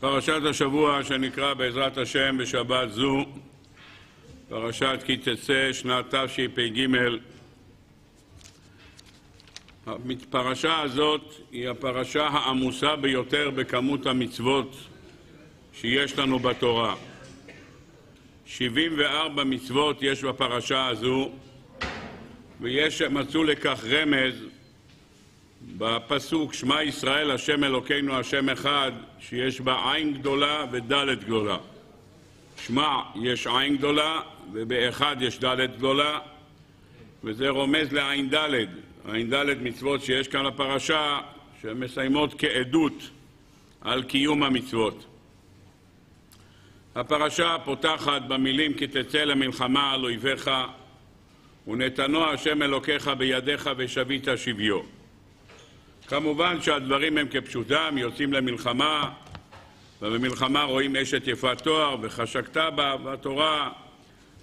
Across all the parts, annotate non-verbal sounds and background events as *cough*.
פרשת השבוע שנקרא בעזרת השם בשבת זו, פרשת כי תצא שנת תשפ"ג. הפרשה הזאת היא הפרשה העמוסה ביותר בכמות המצוות שיש לנו בתורה. 74 מצוות יש בפרשה הזו, ויש מצאו לכך רמז בפסוק שמע ישראל השם אלוקינו השם אחד שיש בה עין גדולה ודלת גדולה. שמע יש עין גדולה ובאחד יש דלת גדולה וזה רומז לעין דלת. עין דלת מצוות שיש כאן בפרשה שמסיימות כעדות על קיום המצוות. הפרשה פותחת במילים כי תצא למלחמה על אויביך ונתנו השם אלוקיך בידיך ושבית שביו. כמובן שהדברים הם כפשוטם, יוצאים למלחמה, ובמלחמה רואים אשת יפת תואר וחשקת בה, והתורה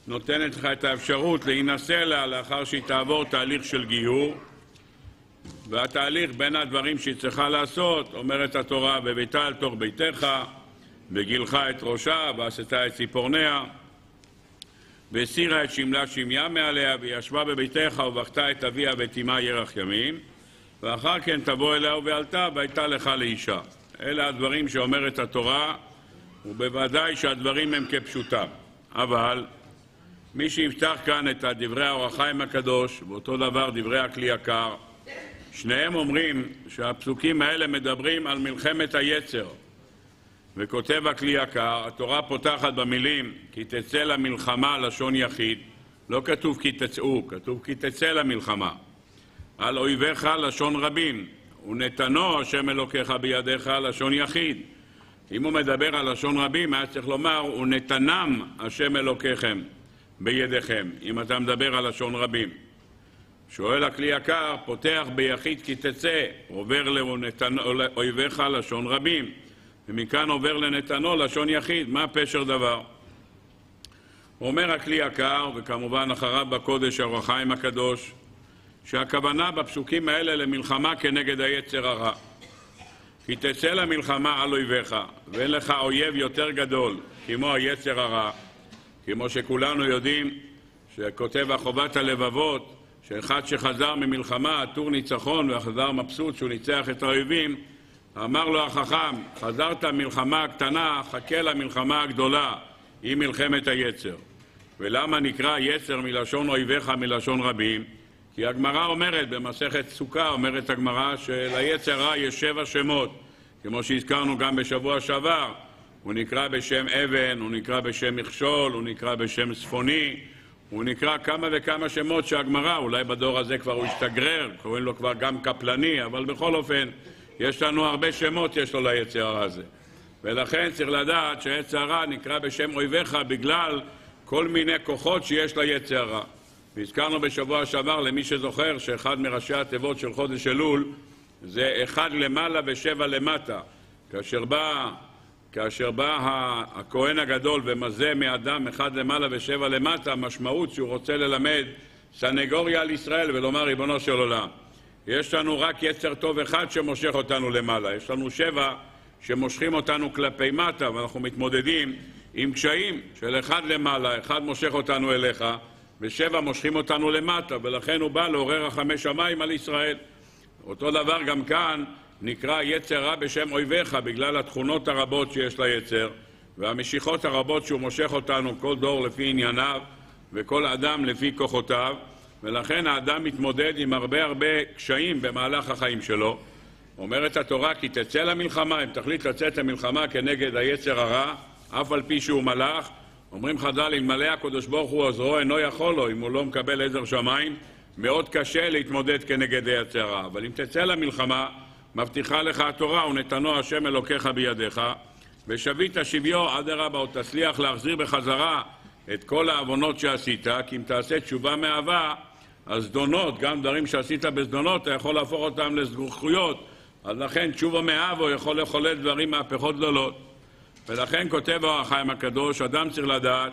נותנת לך את האפשרות להינשא לה לאחר שהיא תעבור תהליך של גיור. והתהליך בין הדברים שהיא צריכה לעשות, אומרת התורה, בביתה אל תוך ביתך, בגילך את ראשה, ועשתה את ציפורניה, והסירה את שמלה שמיה מעליה, וישבה בביתך ובכתה את אביה ואת אמה ירח ימים. ואחר כן תבוא אליה ובעלתה, והייתה לך לאישה. אלה הדברים שאומרת התורה, ובוודאי שהדברים הם כפשוטם. אבל מי שיפתח כאן את דברי האור החיים הקדוש, ואותו דבר דברי הכלי יקר, שניהם אומרים שהפסוקים האלה מדברים על מלחמת היצר. וכותב הכלי יקר, התורה פותחת במילים כי תצא למלחמה לשון יחיד, לא כתוב כי תצאו, כתוב כי תצא למלחמה. על אויביך לשון רבים, ונתנו השם אלוקיך בידיך לשון יחיד. אם הוא מדבר על לשון רבים, היה צריך לומר, ונתנם השם אלוקיכם בידיכם, אם אתה מדבר על לשון רבים. שואל הכלי יקר, פותח ביחיד כי תצא, עובר לאויביך לשון רבים, ומכאן עובר לנתנו לשון יחיד, מה פשר דבר? אומר הכלי יקר, וכמובן אחריו בקודש אור החיים הקדוש, שהכוונה בפסוקים האלה למלחמה כנגד היצר הרע. כי תצא למלחמה על אויביך, ואין לך אויב יותר גדול כמו היצר הרע, כמו שכולנו יודעים, שכותב החובת הלבבות, שאחד שחזר ממלחמה, עטור ניצחון, וחזר מבסוט שהוא ניצח את האויבים, אמר לו החכם, חזרת מלחמה קטנה, חכה למלחמה הגדולה, היא מלחמת היצר. ולמה נקרא יצר מלשון אויביך מלשון רבים? כי הגמרא אומרת, במסכת סוכה אומרת הגמרא שליצר רע יש שבע שמות, כמו שהזכרנו גם בשבוע שעבר. הוא נקרא בשם אבן, הוא נקרא בשם מכשול, הוא נקרא בשם צפוני, הוא נקרא כמה וכמה שמות שהגמרא, אולי בדור הזה כבר הוא השתגרר, קוראים לו כבר גם קפלני, אבל בכל אופן, יש לנו הרבה שמות יש לו ליצר הרע הזה. ולכן צריך לדעת שהיצר הרע נקרא בשם אויביך בגלל כל מיני כוחות שיש ליצר הרע. והזכרנו בשבוע שעבר, למי שזוכר, שאחד מראשי התיבות של חודש אלול זה אחד למעלה ושבע למטה. כאשר בא, כאשר בא הכהן הגדול ומזה מאדם אחד למעלה ושבע למטה, המשמעות שהוא רוצה ללמד סנגוריה על ישראל ולומר ריבונו של עולם. יש לנו רק יצר טוב אחד שמושך אותנו למעלה, יש לנו שבע שמושכים אותנו כלפי מטה ואנחנו מתמודדים עם קשיים של אחד למעלה, אחד מושך אותנו אליך ושבע מושכים אותנו למטה, ולכן הוא בא לעורר רחמי שמיים על ישראל. אותו דבר גם כאן נקרא יצר רע בשם אויביך, בגלל התכונות הרבות שיש ליצר, והמשיכות הרבות שהוא מושך אותנו, כל דור לפי ענייניו, וכל אדם לפי כוחותיו, ולכן האדם מתמודד עם הרבה הרבה קשיים במהלך החיים שלו. אומרת התורה כי תצא למלחמה, אם תחליט לצאת למלחמה כנגד היצר הרע, אף על פי שהוא מלאך, אומרים חז"ל, אלמלא הקדוש ברוך הוא עוזרו, אינו יכול לו, אם הוא לא מקבל עזר שמיים, מאוד קשה להתמודד כנגד היצר הרע. אבל אם תצא למלחמה, מבטיחה לך התורה, ונתנו השם אלוקיך בידיך, ושבית שביו, אדרבה, עוד תצליח להחזיר בחזרה את כל העוונות שעשית, כי אם תעשה תשובה מאהבה, הזדונות, גם דברים שעשית בזדונות, אתה יכול להפוך אותם לזכויות. אז לכן תשובה מאהבו יכול לחולל דברים, מהפכות גדולות. ולכן כותב האור החיים הקדוש, אדם צריך לדעת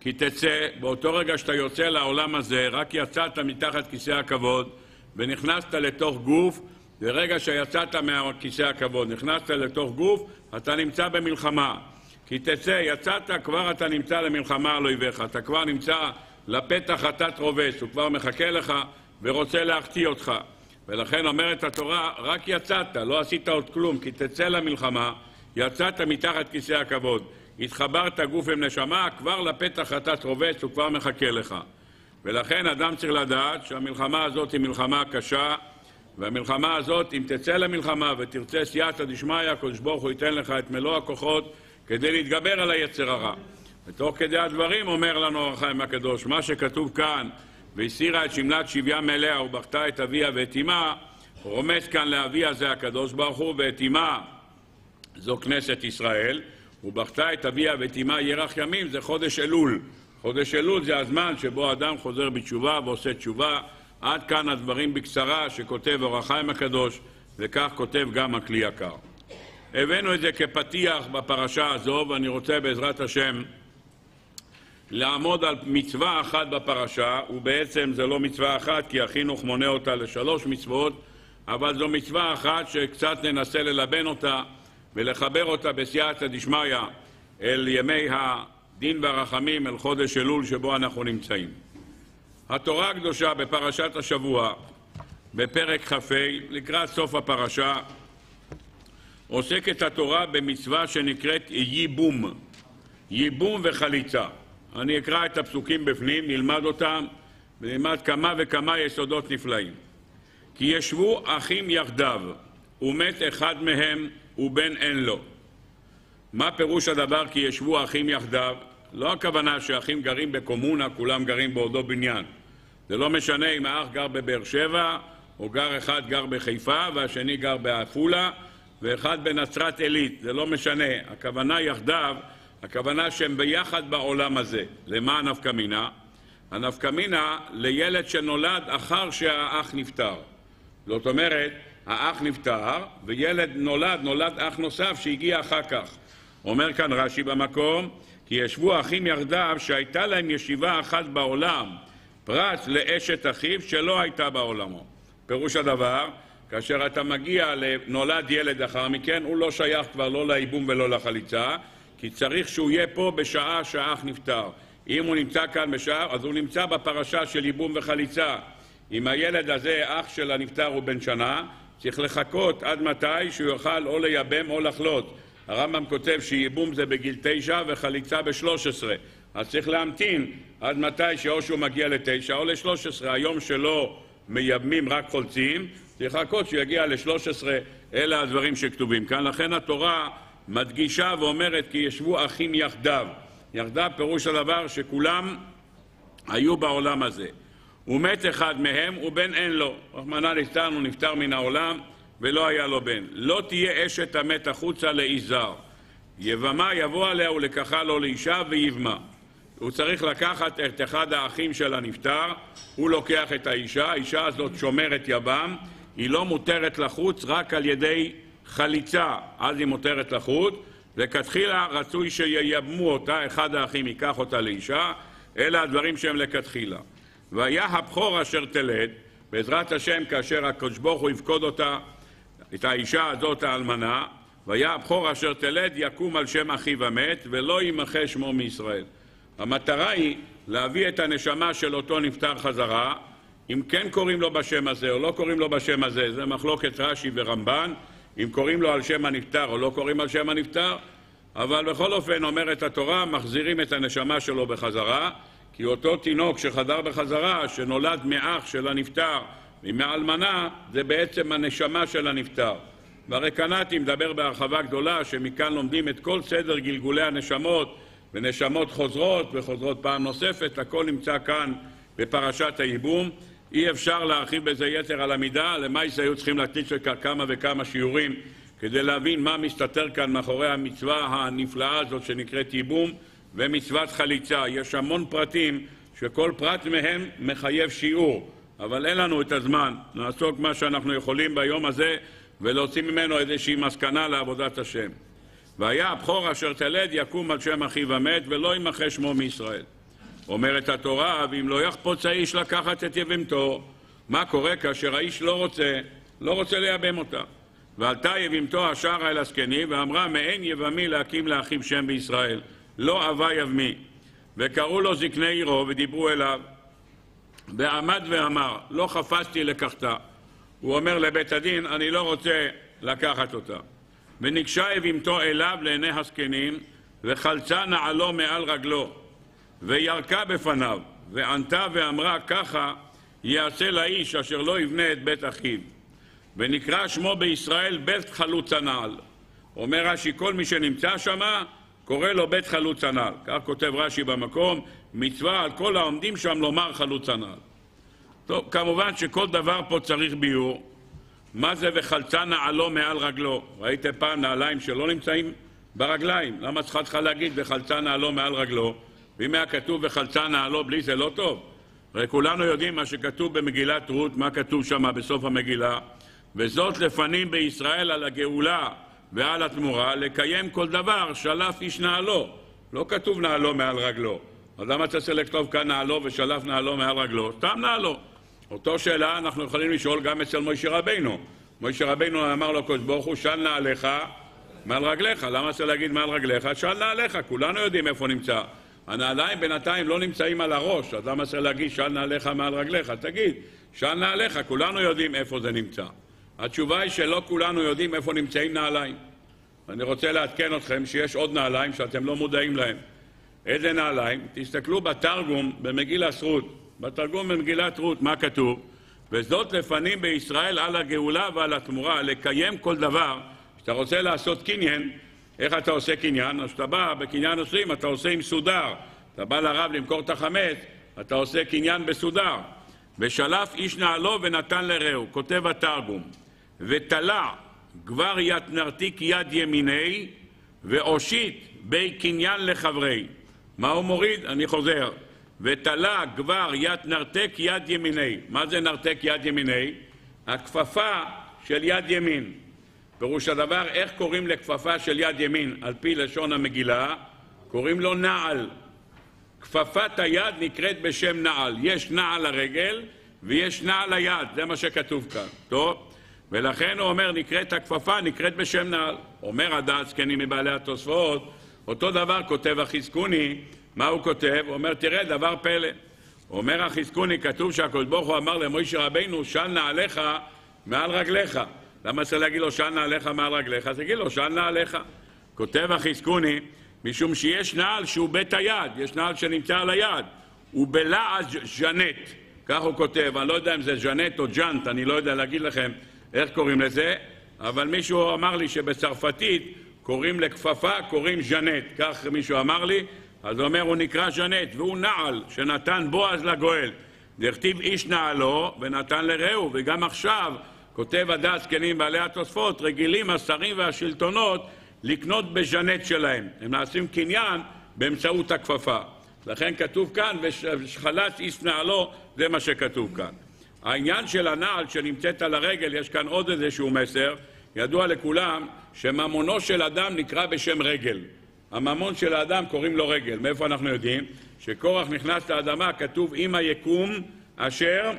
כי תצא, באותו רגע שאתה יוצא לעולם הזה, רק יצאת מתחת כיסא הכבוד ונכנסת לתוך גוף, ברגע שיצאת מכיסא הכבוד, נכנסת לתוך גוף, אתה נמצא במלחמה. כי תצא, יצאת, כבר אתה נמצא למלחמה על אויביך. אתה כבר נמצא לפתח חטאת רובץ, הוא כבר מחכה לך ורוצה להחטיא אותך. ולכן אומרת התורה, רק יצאת, לא עשית עוד כלום, כי תצא למלחמה, יצאת מתחת כיסא הכבוד. התחברת גוף עם נשמה, כבר לפתח חטאת רובץ, הוא כבר מחכה לך. ולכן אדם צריך לדעת שהמלחמה הזאת היא מלחמה קשה, והמלחמה הזאת, אם תצא למלחמה ותרצה סייעתא דשמיא, הקדוש ברוך הוא ייתן לך את מלוא הכוחות כדי להתגבר על היצר הרע. ותוך כדי הדברים אומר לנו אור החיים הקדוש, מה שכתוב כאן, והסירה את שמלת שביה מאליה ובכתה את אביה ואת אמה, רומז כאן לאביה זה הקדוש ברוך הוא, ואת אמה זו כנסת ישראל, ובכתה את אביה ואת אמה ירח ימים, זה חודש אלול. חודש אלול זה הזמן שבו אדם חוזר בתשובה ועושה תשובה. עד כאן הדברים בקצרה שכותב אור החיים הקדוש, וכך כותב גם הכלי יקר. הבאנו את זה כפתיח בפרשה הזו, ואני רוצה בעזרת השם לעמוד על מצווה אחת בפרשה, ובעצם זה לא מצווה אחת, כי החינוך מונה אותה לשלוש מצוות, אבל זו מצווה אחת שקצת ננסה ללבן אותה ולחבר אותה בסייעתא דשמיא אל ימי הדין והרחמים, אל חודש אלול שבו אנחנו נמצאים. התורה הקדושה בפרשת השבוע, בפרק כ"ה, לקראת סוף הפרשה, עוסקת התורה במצווה שנקראת ייבום, ייבום וחליצה. אני אקרא את הפסוקים בפנים, נלמד אותם, ונלמד כמה וכמה יסודות נפלאים. כי ישבו אחים יחדיו, ומת אחד מהם, ובן אין לו. מה פירוש הדבר כי ישבו אחים יחדיו? לא הכוונה שאחים גרים בקומונה, כולם גרים באותו בניין. זה לא משנה אם האח גר בבאר שבע, או גר אחד גר בחיפה, והשני גר בעפולה, ואחד בנצרת עילית, זה לא משנה. הכוונה יחדיו, הכוונה שהם ביחד בעולם הזה. למה הנפקא מינה? הנפקא מינה לילד שנולד אחר שהאח נפטר. זאת אומרת, האח נפטר, וילד נולד, נולד אח נוסף שהגיע אחר כך. אומר כאן רש"י במקום, כי ישבו אחים יחדיו שהייתה להם ישיבה אחת בעולם, פרט לאשת אחיו שלא הייתה בעולמו. פירוש הדבר, כאשר אתה מגיע, נולד ילד אחר מכן, הוא לא שייך כבר לא לייבום ולא לחליצה, כי צריך שהוא יהיה פה בשעה שהאח נפטר. אם הוא נמצא כאן בשעה, אז הוא נמצא בפרשה של ייבום וחליצה. אם הילד הזה, אח של הנפטר, הוא בן שנה, צריך לחכות עד מתי שהוא יוכל או לייבם או לחלות. הרמב"ם כותב שייבום זה בגיל תשע וחליצה בשלוש עשרה. אז צריך להמתין עד מתי שאו שהוא מגיע לתשע או לשלוש עשרה. היום שלא מייבמים רק חולצים, צריך לחכות שהוא יגיע לשלוש עשרה. אלה הדברים שכתובים כאן. לכן התורה מדגישה ואומרת כי ישבו אחים יחדיו. יחדיו פירוש הדבר שכולם היו בעולם הזה. ומת אחד מהם ובן אין לו. רחמנא ליצלן הוא נפטר מן העולם ולא היה לו בן. לא תהיה אשת המת החוצה ליזהר. יבמה יבוא עליה ולקחה לו לאישה ויבמה. הוא צריך לקחת את אחד האחים של הנפטר, הוא לוקח את האישה, האישה הזאת שומרת יבם, היא לא מותרת לחוץ רק על ידי חליצה, אז היא מותרת לחוץ, לכתחילה רצוי שייבמו אותה, אחד האחים ייקח אותה לאישה, אלה הדברים שהם לכתחילה. והיה הבכור אשר תלד, בעזרת השם, כאשר הקדוש ברוך הוא יפקוד אותה, את האישה הזאת האלמנה, והיה הבכור אשר תלד יקום על שם אחיו המת, ולא יימחה שמו מישראל. המטרה היא להביא את הנשמה של אותו נפטר חזרה, אם כן קוראים לו בשם הזה או לא קוראים לו בשם הזה, זה מחלוקת רש"י ורמב"ן, אם קוראים לו על שם הנפטר או לא קוראים על שם הנפטר, אבל בכל אופן אומרת התורה, מחזירים את הנשמה שלו בחזרה, כי אותו תינוק שחזר בחזרה, שנולד מאח של הנפטר ומאלמנה, זה בעצם הנשמה של הנפטר. והרי קנאתי מדבר בהרחבה גדולה, שמכאן לומדים את כל סדר גלגולי הנשמות, ונשמות חוזרות וחוזרות פעם נוספת, הכל נמצא כאן בפרשת הייבום. אי אפשר להרחיב בזה יתר על המידה, למעשה היו צריכים להקדיש כמה וכמה שיעורים כדי להבין מה מסתתר כאן מאחורי המצווה הנפלאה הזאת שנקראת ייבום ומצוות חליצה. יש המון פרטים שכל פרט מהם מחייב שיעור, אבל אין לנו את הזמן לעסוק מה שאנחנו יכולים ביום הזה ולהוציא ממנו איזושהי מסקנה לעבודת השם. והיה הבכור אשר תלד יקום על שם אחיו המת ולא ימחה שמו מישראל. אומרת התורה, ואם לא יחפוץ האיש לקחת את יבמתו, מה קורה כאשר האיש לא רוצה, לא רוצה לייבם אותה? ועלתה יבימתו השערה אל הזקנים, ואמרה מעין יבמי להקים לאחיו שם בישראל, לא אבה יבמי. וקראו לו זקני עירו ודיברו אליו, ועמד ואמר, לא חפשתי לקחתה. הוא אומר לבית הדין, אני לא רוצה לקחת אותה. וניגשה אבימתו אליו לעיני הזקנים, וחלצה נעלו מעל רגלו, וירקה בפניו, וענתה ואמרה, ככה יעשה לאיש אשר לא יבנה את בית אחיו. ונקרא שמו בישראל בית חלוץ הנעל. אומר רש"י, כל מי שנמצא שמה, קורא לו בית חלוץ הנעל. כך כותב רש"י במקום, מצווה על כל העומדים שם לומר חלוץ הנעל. טוב, כמובן שכל דבר פה צריך ביור. מה זה וחלצה נעלו מעל רגלו? ראיתם פעם נעליים שלא נמצאים ברגליים? למה צריכה לך להגיד וחלצה נעלו מעל רגלו? ואם היה כתוב וחלצה נעלו בלי זה לא טוב? הרי כולנו יודעים מה שכתוב במגילת רות, מה כתוב שם בסוף המגילה. וזאת לפנים בישראל על הגאולה ועל התמורה, לקיים כל דבר שלף איש נעלו. לא כתוב נעלו מעל רגלו. אז למה אתה צריך לכתוב כאן נעלו ושלף נעלו מעל רגלו? סתם נעלו. אותו שאלה אנחנו יכולים לשאול גם אצל מוישה רבינו. מוישה רבינו אמר לו הקדוש ברוך הוא, של נעליך מעל רגליך. למה צריך להגיד מעל רגליך? של נעליך, כולנו יודעים איפה נמצא. הנעליים בינתיים לא נמצאים על הראש, אז למה צריך להגיד של נעליך מעל רגליך? תגיד, של נעליך, כולנו יודעים איפה זה נמצא. התשובה היא שלא כולנו יודעים איפה נמצאים נעליים. אני רוצה לעדכן אתכם שיש עוד נעליים שאתם לא מודעים להם. איזה נעליים? תסתכלו בתרגום במגילת רות. בתרגום במגילת רות, מה כתוב? וזאת לפנים בישראל על הגאולה ועל התמורה, לקיים כל דבר. כשאתה רוצה לעשות קניין, איך אתה עושה קניין? אז כשאתה בא בקניין נושאים, אתה עושה עם סודר. אתה בא לרב למכור את החמץ, אתה עושה קניין בסודר. ושלף איש נעלו ונתן לרעהו, כותב התרגום. ותלה גבר יתנרתיק יד ימיני ואושיט בי קניין לחברי. מה הוא מוריד? אני חוזר. ותלה גבר ית נרתק יד ימיני. מה זה נרתק יד ימיני? הכפפה של יד ימין. פירוש הדבר, איך קוראים לכפפה של יד ימין על פי לשון המגילה? קוראים לו נעל. כפפת היד נקראת בשם נעל. יש נעל לרגל ויש נעל ליד, זה מה שכתוב כאן. טוב? ולכן הוא אומר, נקראת הכפפה, נקראת בשם נעל. אומר הדעת זקנים מבעלי התוספות, אותו דבר כותב החזקוני, מה הוא כותב? הוא אומר, תראה, דבר פלא. אומר החזקוני, כתוב שהקדוש ברוך הוא אמר למוישה רבינו, של נעליך מעל רגליך. למה צריך להגיד לו של נעליך מעל רגליך? אז תגיד לו, של נעליך. כותב החזקוני, משום שיש נעל שהוא בית היד, יש נעל שנמצא על היד, הוא בלעז ז'נט, כך הוא כותב, אני לא יודע אם זה ז'נט או ג'אנט, אני לא יודע להגיד לכם איך קוראים לזה, אבל מישהו אמר לי שבצרפתית קוראים לכפפה, קוראים ז'נט, כך מישהו אמר לי, אז הוא אומר, הוא נקרא ז'נט, והוא נעל שנתן בועז לגואל. דכתיב איש נעלו ונתן לרעהו, וגם עכשיו כותב הדעת זקנים בעלי התוספות, רגילים השרים והשלטונות לקנות בז'נט שלהם. הם נעשים קניין באמצעות הכפפה. לכן כתוב כאן, ושחלץ איש נעלו, זה מה שכתוב כאן. העניין של הנעל שנמצאת על הרגל, יש כאן עוד איזשהו מסר. ידוע לכולם שממונו של אדם נקרא בשם רגל. הממון של האדם קוראים לו רגל. מאיפה אנחנו יודעים? שקורח נכנס לאדמה, כתוב עם היקום אשר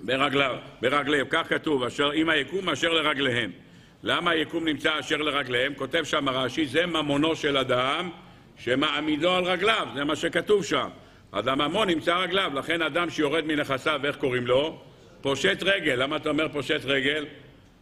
ברגליו, ברגליהם, כך כתוב, אשר עם היקום אשר לרגליהם. למה היקום נמצא אשר לרגליהם? כותב שם רש"י, זה ממונו של אדם שמעמידו על רגליו, זה מה שכתוב שם. אז הממון נמצא רגליו, לכן אדם שיורד מנכסיו, איך קוראים לו? פושט רגל. למה אתה אומר פושט רגל?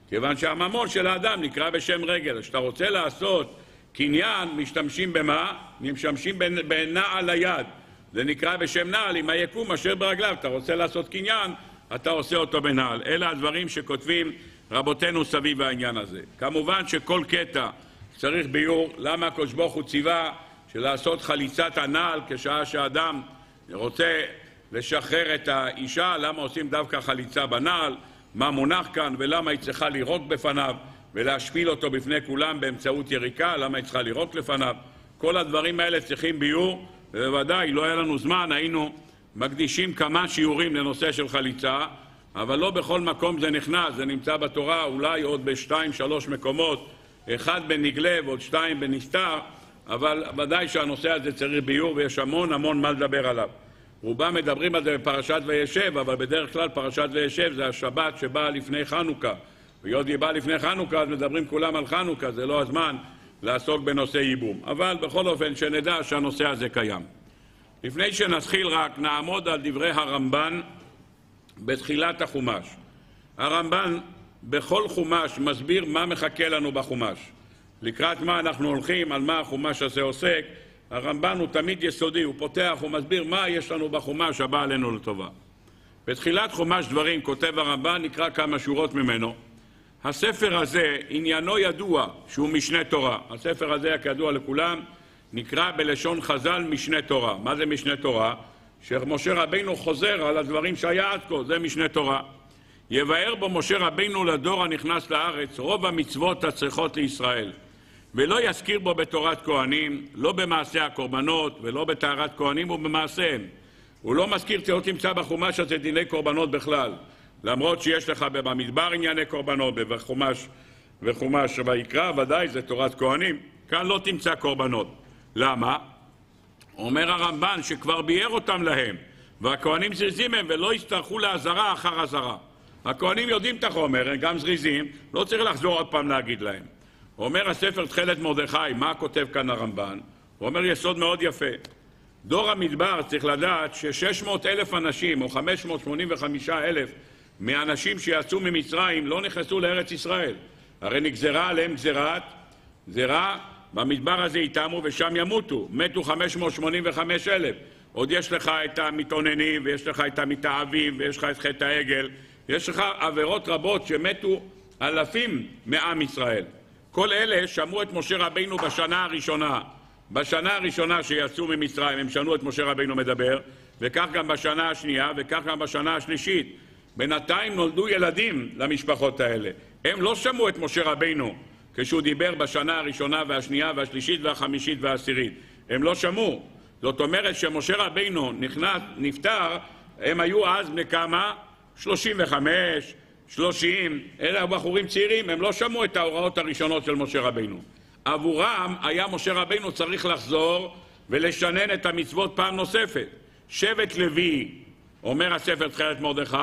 כיוון שהממון של האדם נקרא בשם רגל. כשאתה רוצה לעשות קניין, משתמשים במה? משתמשים בנעל היד. זה נקרא בשם נעל עם היקום אשר ברגליו. אתה רוצה לעשות קניין, אתה עושה אותו בנעל. אלה הדברים שכותבים רבותינו סביב העניין הזה. כמובן שכל קטע צריך ביור למה הקדוש ברוך הוא ציווה שלעשות חליצת הנעל כשעה שאדם רוצה לשחרר את האישה, למה עושים דווקא חליצה בנעל, מה מונח כאן ולמה היא צריכה לירוק בפניו ולהשפיל אותו בפני כולם באמצעות יריקה, למה היא צריכה לירוק לפניו. כל הדברים האלה צריכים ביור, ובוודאי לא היה לנו זמן, היינו מקדישים כמה שיעורים לנושא של חליצה, אבל לא בכל מקום זה נכנס, זה נמצא בתורה אולי עוד בשתיים, שלוש מקומות, אחד בנגלה ועוד שתיים בנסתר, אבל ודאי שהנושא הזה צריך ביור ויש המון המון מה לדבר עליו. רובם מדברים על זה בפרשת וישב, אבל בדרך כלל פרשת וישב זה השבת שבאה לפני חנוכה. היות והיא באה לפני חנוכה, אז מדברים כולם על חנוכה, זה לא הזמן לעסוק בנושא ייבום. אבל בכל אופן, שנדע שהנושא הזה קיים. לפני שנתחיל רק, נעמוד על דברי הרמב"ן בתחילת החומש. הרמב"ן בכל חומש מסביר מה מחכה לנו בחומש. לקראת מה אנחנו הולכים, על מה החומש הזה עוסק. הרמב"ן הוא תמיד יסודי, הוא פותח, הוא מסביר מה יש לנו בחומש הבא עלינו לטובה. בתחילת חומש דברים כותב הרמב"ן, נקרא כמה שורות ממנו. הספר הזה, עניינו ידוע שהוא משנה תורה. הספר הזה, כידוע לכולם, נקרא בלשון חז"ל משנה תורה. מה זה משנה תורה? שמשה רבינו חוזר על הדברים שהיה עד כה, זה משנה תורה. יבאר בו משה רבינו לדור הנכנס לארץ רוב המצוות הצריכות לישראל, ולא יזכיר בו בתורת כהנים, לא במעשה הקורבנות ולא בטהרת כהנים ובמעשיהם. הוא לא מזכיר, לא תמצא בחומש הזה דיני קורבנות בכלל, למרות שיש לך במדבר ענייני קורבנות, בחומש וחומש ויקרא, ודאי זה תורת כהנים, כאן לא תמצא קורבנות. למה? אומר הרמב"ן שכבר ביאר אותם להם, והכהנים זריזים הם ולא יצטרכו לאזהרה אחר אזהרה. הכהנים יודעים את החומר, הם גם זריזים, לא צריך לחזור עוד פעם להגיד להם. אומר הספר תכלת מרדכי, מה כותב כאן הרמב"ן? הוא אומר יסוד מאוד יפה. דור המדבר צריך לדעת ש-600 אלף אנשים, או 585 אלף מהאנשים שיצאו ממצרים לא נכנסו לארץ ישראל. הרי נגזרה עליהם גזירת, גזירה במדבר הזה יתמו ושם ימותו. מתו 585 אלף. עוד יש לך את המתאוננים, ויש לך את המתאהבים, ויש לך את חטא העגל. יש לך עבירות רבות שמתו אלפים מעם ישראל. כל אלה שמעו את משה רבינו בשנה הראשונה. בשנה הראשונה שיצאו ממצרים הם שמעו את משה רבינו מדבר, וכך גם בשנה השנייה, וכך גם בשנה השלישית. בינתיים נולדו ילדים למשפחות האלה. הם לא שמעו את משה רבינו כשהוא דיבר בשנה הראשונה והשנייה והשלישית והחמישית והעשירית. הם לא שמעו. זאת אומרת שמשה רבינו נכנס, נפטר, הם היו אז בני כמה? 35, 30, אלה הבחורים צעירים, הם לא שמעו את ההוראות הראשונות של משה רבינו. עבורם היה משה רבינו צריך לחזור ולשנן את המצוות פעם נוספת. שבט לוי, אומר הספר תחילת מרדכי,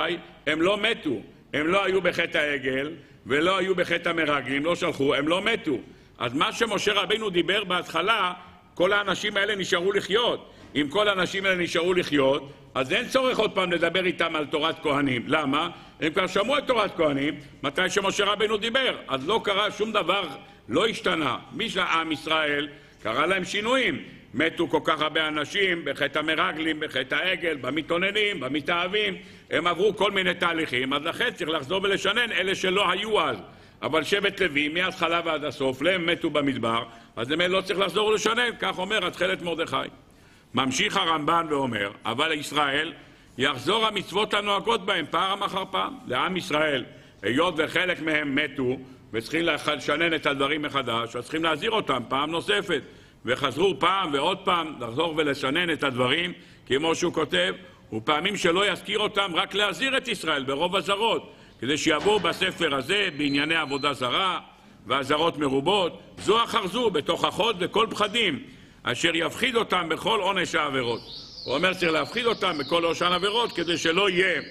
הם לא מתו, הם לא היו בחטא העגל ולא היו בחטא המרגלים, לא שלחו, הם לא מתו. אז מה שמשה רבינו דיבר בהתחלה, כל האנשים האלה נשארו לחיות. אם כל האנשים האלה נשארו לחיות, אז אין צורך עוד פעם לדבר איתם על תורת כהנים. למה? הם כבר שמעו את תורת כהנים מתי שמשה רבנו דיבר. אז לא קרה שום דבר, לא השתנה. מי של עם ישראל, קרה להם שינויים. מתו כל כך הרבה אנשים בחטא המרגלים, בחטא העגל, במתאוננים, במתאהבים. הם עברו כל מיני תהליכים, אז לכן צריך לחזור ולשנן אלה שלא היו אז. אבל שבט לוי, מההתחלה ועד הסוף, להם מתו במדבר, אז למי לא צריך לחזור ולשנן, כך אומר התכלת מרדכי. ממשיך הרמב"ן ואומר, אבל ישראל יחזור המצוות הנוהגות בהם פעם אחר פעם. לעם ישראל, היות וחלק מהם מתו וצריכים לשנן את הדברים מחדש, אז צריכים להזהיר אותם פעם נוספת. וחזרו פעם ועוד פעם לחזור ולשנן את הדברים, כמו שהוא כותב, ופעמים שלא יזכיר אותם, רק להזהיר את ישראל ברוב הזרות, כדי שיבואו בספר הזה בענייני עבודה זרה ואזהרות מרובות, זו אחר זו, בתוכחות וכל פחדים, אשר יפחיד אותם בכל עונש העבירות. הוא אומר צריך להפחיד אותם בכל עונשן עבירות כדי שלא יהיה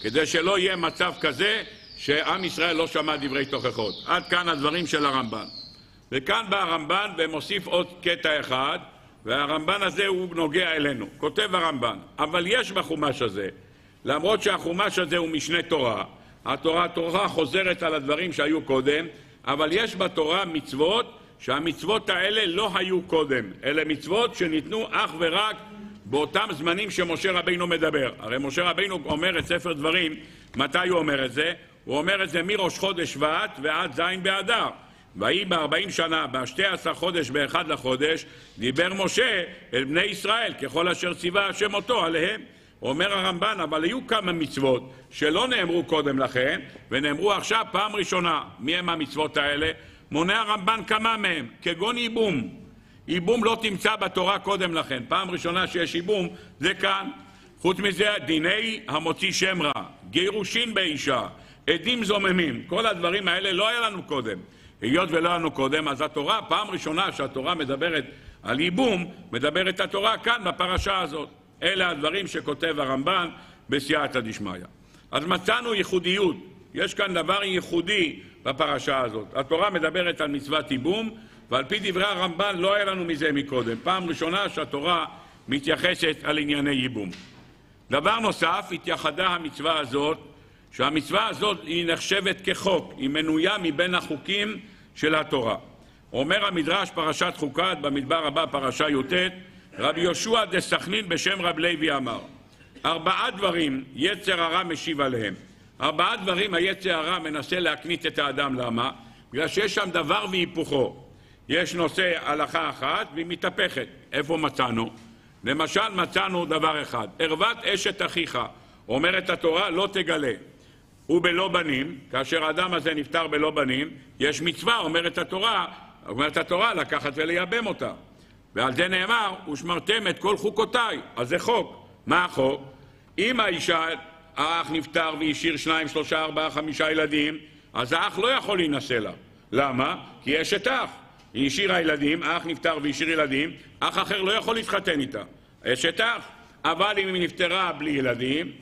כדי שלא יהיה מצב כזה שעם ישראל לא שמע דברי תוכחות. עד כאן הדברים של הרמב"ן. וכאן בא הרמב"ן ומוסיף עוד קטע אחד, והרמב"ן הזה הוא נוגע אלינו. כותב הרמב"ן, אבל יש בחומש הזה, למרות שהחומש הזה הוא משנה תורה, התורה, התורה חוזרת על הדברים שהיו קודם, אבל יש בתורה מצוות שהמצוות האלה לא היו קודם, אלה מצוות שניתנו אך ורק באותם זמנים שמשה רבינו מדבר. הרי משה רבינו אומר את ספר דברים, מתי הוא אומר את זה? הוא אומר את זה מראש חודש שבט ועד ז' באדר. ויהי בארבעים שנה, בשתי עשר חודש באחד לחודש, דיבר משה אל בני ישראל ככל אשר ציווה השם אותו עליהם. אומר הרמב"ן, אבל היו כמה מצוות שלא נאמרו קודם לכן, ונאמרו עכשיו פעם ראשונה. מי הם המצוות האלה? מונה הרמב"ן כמה מהם, כגון ייבום. ייבום לא תמצא בתורה קודם לכן. פעם ראשונה שיש ייבום זה כאן. חוץ מזה, דיני המוציא שם רע, גירושין באישה, עדים זוממים, כל הדברים האלה לא היה לנו קודם. היות ולא היה לנו קודם, אז התורה, פעם ראשונה שהתורה מדברת על ייבום, מדברת התורה כאן בפרשה הזאת. אלה הדברים שכותב הרמב"ן בסייעתא דשמיא. אז מצאנו ייחודיות יש כאן דבר ייחודי בפרשה הזאת. התורה מדברת על מצוות ייבום, ועל פי דברי הרמב"ן לא היה לנו מזה מקודם. פעם ראשונה שהתורה מתייחסת על ענייני ייבום. דבר נוסף, התייחדה המצווה הזאת, שהמצווה הזאת היא נחשבת כחוק, היא מנויה מבין החוקים של התורה. אומר המדרש פרשת חוקת במדבר הבא פרשה י"ט רבי יהושע דה סכנין בשם רב לוי אמר ארבעה דברים יצר הרע משיב עליהם ארבעה דברים היצר הרע מנסה להקנית את האדם למה? בגלל שיש שם דבר והיפוכו יש נושא הלכה אחת והיא מתהפכת איפה מצאנו? למשל מצאנו דבר אחד ערוות אשת אחיך אומרת התורה לא תגלה ובלא בנים, כאשר האדם הזה נפטר בלא בנים, יש מצווה, אומרת התורה, אומרת התורה לקחת ולייבם אותה. ועל זה נאמר, ושמרתם את כל חוקותיי. אז זה חוק. מה החוק? אם האישה, האח נפטר והשאיר שניים, שלושה, ארבעה, חמישה ילדים, אז האח לא יכול להינשא לה. למה? כי יש את אח. היא השאירה ילדים, האח נפטר והשאיר ילדים, אח אחר לא יכול להתחתן איתה. יש את אח. אבל אם היא נפטרה בלי ילדים,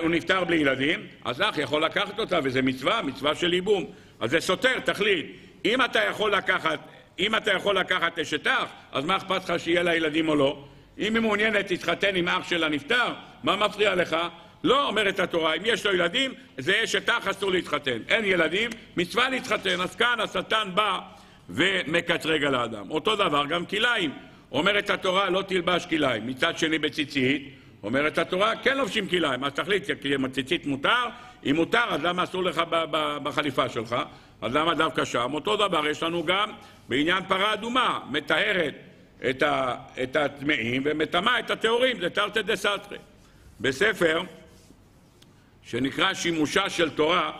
הוא נפטר בלי ילדים, אז אח יכול לקחת אותה, וזה מצווה, מצווה של ייבום. אז זה סותר, תחליט. אם אתה יכול לקחת, אם אתה יכול לקחת אשת אח, אז מה אכפת לך שיהיה לה ילדים או לא? אם היא מעוניינת להתחתן עם אח שלה נפטר, מה מפריע לך? לא, אומרת התורה, אם יש לו ילדים, זה אשת אח, אסור להתחתן. אין ילדים, מצווה להתחתן. אז כאן השטן בא ומקטרג על האדם. אותו דבר גם כליים. אומרת התורה, לא תלבש כליים. מצד שני בציצית, אומרת התורה, כן לובשים כליים. אז תחליט, כי ציצית מותר, אם מותר, אז למה אסור לך בחליפה שלך? אז למה דווקא שם? אותו דבר יש לנו גם בעניין פרה אדומה, מטהרת את הטמאים ומטמאה את הטהורים, זה תרתי דה סתרי. בספר שנקרא שימושה של תורה,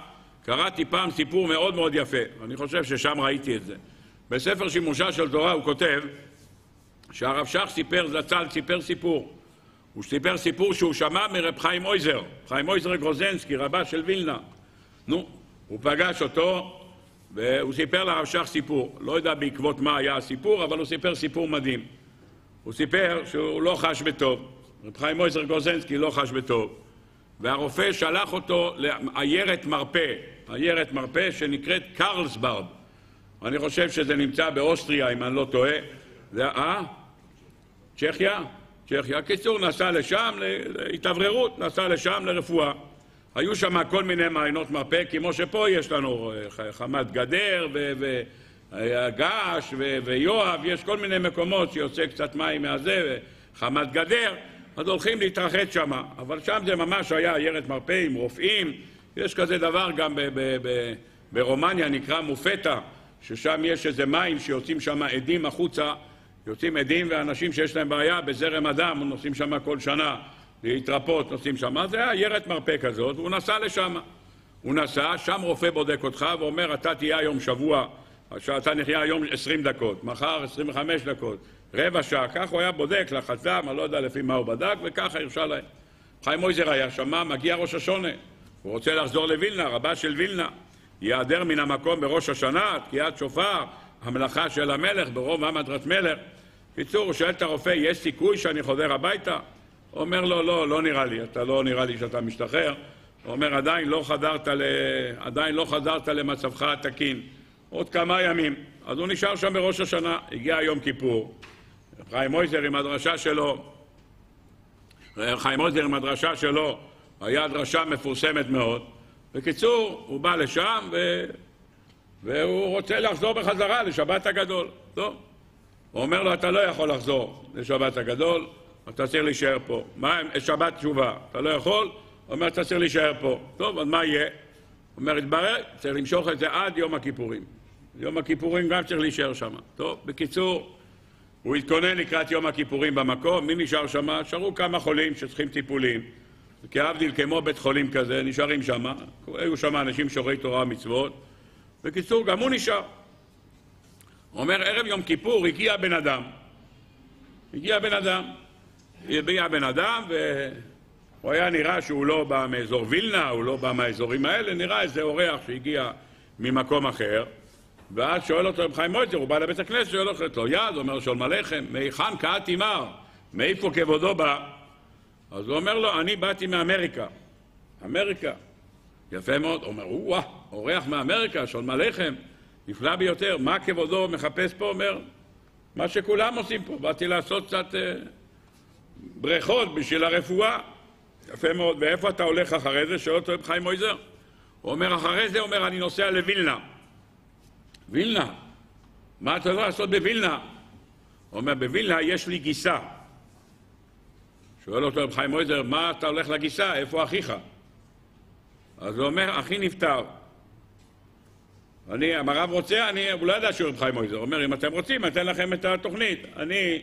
קראתי פעם סיפור מאוד מאוד יפה, אני חושב ששם ראיתי את זה. בספר שימושה של תורה הוא כותב שהרב שך סיפר, זצ"ל סיפר סיפור. הוא סיפר סיפור שהוא שמע מרב חיים אויזר, חיים אויזר גרוזנסקי, רבה של וילנה. נו, הוא פגש אותו והוא סיפר לרב שך סיפור. לא יודע בעקבות מה היה הסיפור, אבל הוא סיפר סיפור מדהים. הוא סיפר שהוא לא חש בטוב. רב חיים אויזר גרוזנסקי לא חש בטוב. והרופא שלח אותו לעיירת מרפא, עיירת מרפא שנקראת קרלסברג. אני חושב שזה נמצא באוסטריה, אם אני לא טועה. זה, אה? צ'כיה? צ'כיה. קיצור, נסע לשם להתאווררות, נסע לשם לרפואה. היו שם כל מיני מעיינות מרפא, כמו שפה יש לנו אה, חמת גדר וגעש ויואב, יש כל מיני מקומות שיוצא קצת מים מהזה, וחמת גדר, אז הולכים להתרחץ שם. אבל שם זה ממש היה עיירת מרפא עם רופאים, יש כזה דבר גם ברומניה, נקרא מופטה, ששם יש איזה מים שיוצאים שם עדים החוצה יוצאים עדים ואנשים שיש להם בעיה בזרם הדם, נוסעים שם כל שנה להתרפות, נוסעים שם. זה היה עיירת מרפא כזאת, והוא נסע לשם. הוא נסע, שם רופא בודק אותך ואומר, אתה תהיה היום שבוע, אתה נחיה היום 20 דקות, מחר 25 דקות, רבע שעה, כך הוא היה בודק לחצם, אני לא יודע לפי מה הוא בדק, וככה הרשה להם. חיים מויזר היה שם, מגיע ראש השונה, הוא רוצה לחזור לווילנה, רבה של וילנה, ייעדר מן המקום בראש השנה, תקיעת שופר, המלאכה של המלך ברוב עם הדרת מלך. קיצור, הוא שואל את הרופא, יש סיכוי שאני חוזר הביתה? אומר לו, לא, לא נראה לי, אתה לא נראה לי שאתה משתחרר. הוא אומר, עדיין לא חזרת, ל... עדיין לא חזרת למצבך התקין. עוד כמה ימים. אז הוא נשאר שם בראש השנה. הגיע יום כיפור. חיים מויזר עם הדרשה שלו, חיים מויזר עם הדרשה שלו, היה דרשה מפורסמת מאוד. בקיצור, הוא בא לשם ו... והוא רוצה לחזור בחזרה לשבת הגדול. טוב. הוא אומר לו, אתה לא יכול לחזור לשבת הגדול, אתה צריך להישאר פה. מה, שבת תשובה, אתה לא יכול? הוא אומר, אתה צריך להישאר פה. טוב, אז מה יהיה? הוא אומר, התברר, צריך למשוך את זה עד יום הכיפורים. יום הכיפורים גם צריך להישאר שם. טוב, בקיצור, הוא התכונן לקראת יום הכיפורים במקום, מי נשאר שם? נשארו כמה חולים שצריכים טיפולים. כהבדיל, כמו בית חולים כזה, נשארים שם. היו שם אנשים שומרי תורה ומצוות. בקיצור, גם הוא נשאר. אומר, ערב יום כיפור הגיע בן אדם. הגיע בן אדם. הגיע בן אדם, והוא היה נראה שהוא לא בא מאזור וילנה, הוא לא בא מהאזורים האלה, נראה איזה אורח שהגיע ממקום אחר. ואז שואל אותו רב חיים מויצר, הוא בא לבית הכנסת, שואל אותו יד, הוא אומר שואל מלאכם, מהיכן קהת תימר? מאיפה כבודו בא? אז הוא אומר לו, אני באתי מאמריקה. אמריקה. יפה מאוד. אומר, וואה, אורח מאמריקה, שולמה לחם, נפלא ביותר. מה כבודו מחפש פה? אומר, מה שכולם עושים פה. באתי לעשות קצת אה, בריכות בשביל הרפואה. יפה מאוד. ואיפה אתה הולך אחרי זה? שואל אותו חיים מויזר. הוא אומר, אחרי זה, אומר, אני נוסע לווילנה. וילנה. מה אתה הולך לעשות בווילנה? הוא אומר, בווילנה יש לי גיסה. שואל אותו רב חיים מויזר, מה אתה הולך לגיסה? איפה אחיך? אז הוא אומר, אחי נפטר. אני, אם הרב רוצה, אני, הוא לא ידע שהוא רב חיים מויזר. הוא אומר, אם אתם רוצים, אתן לכם את התוכנית. אני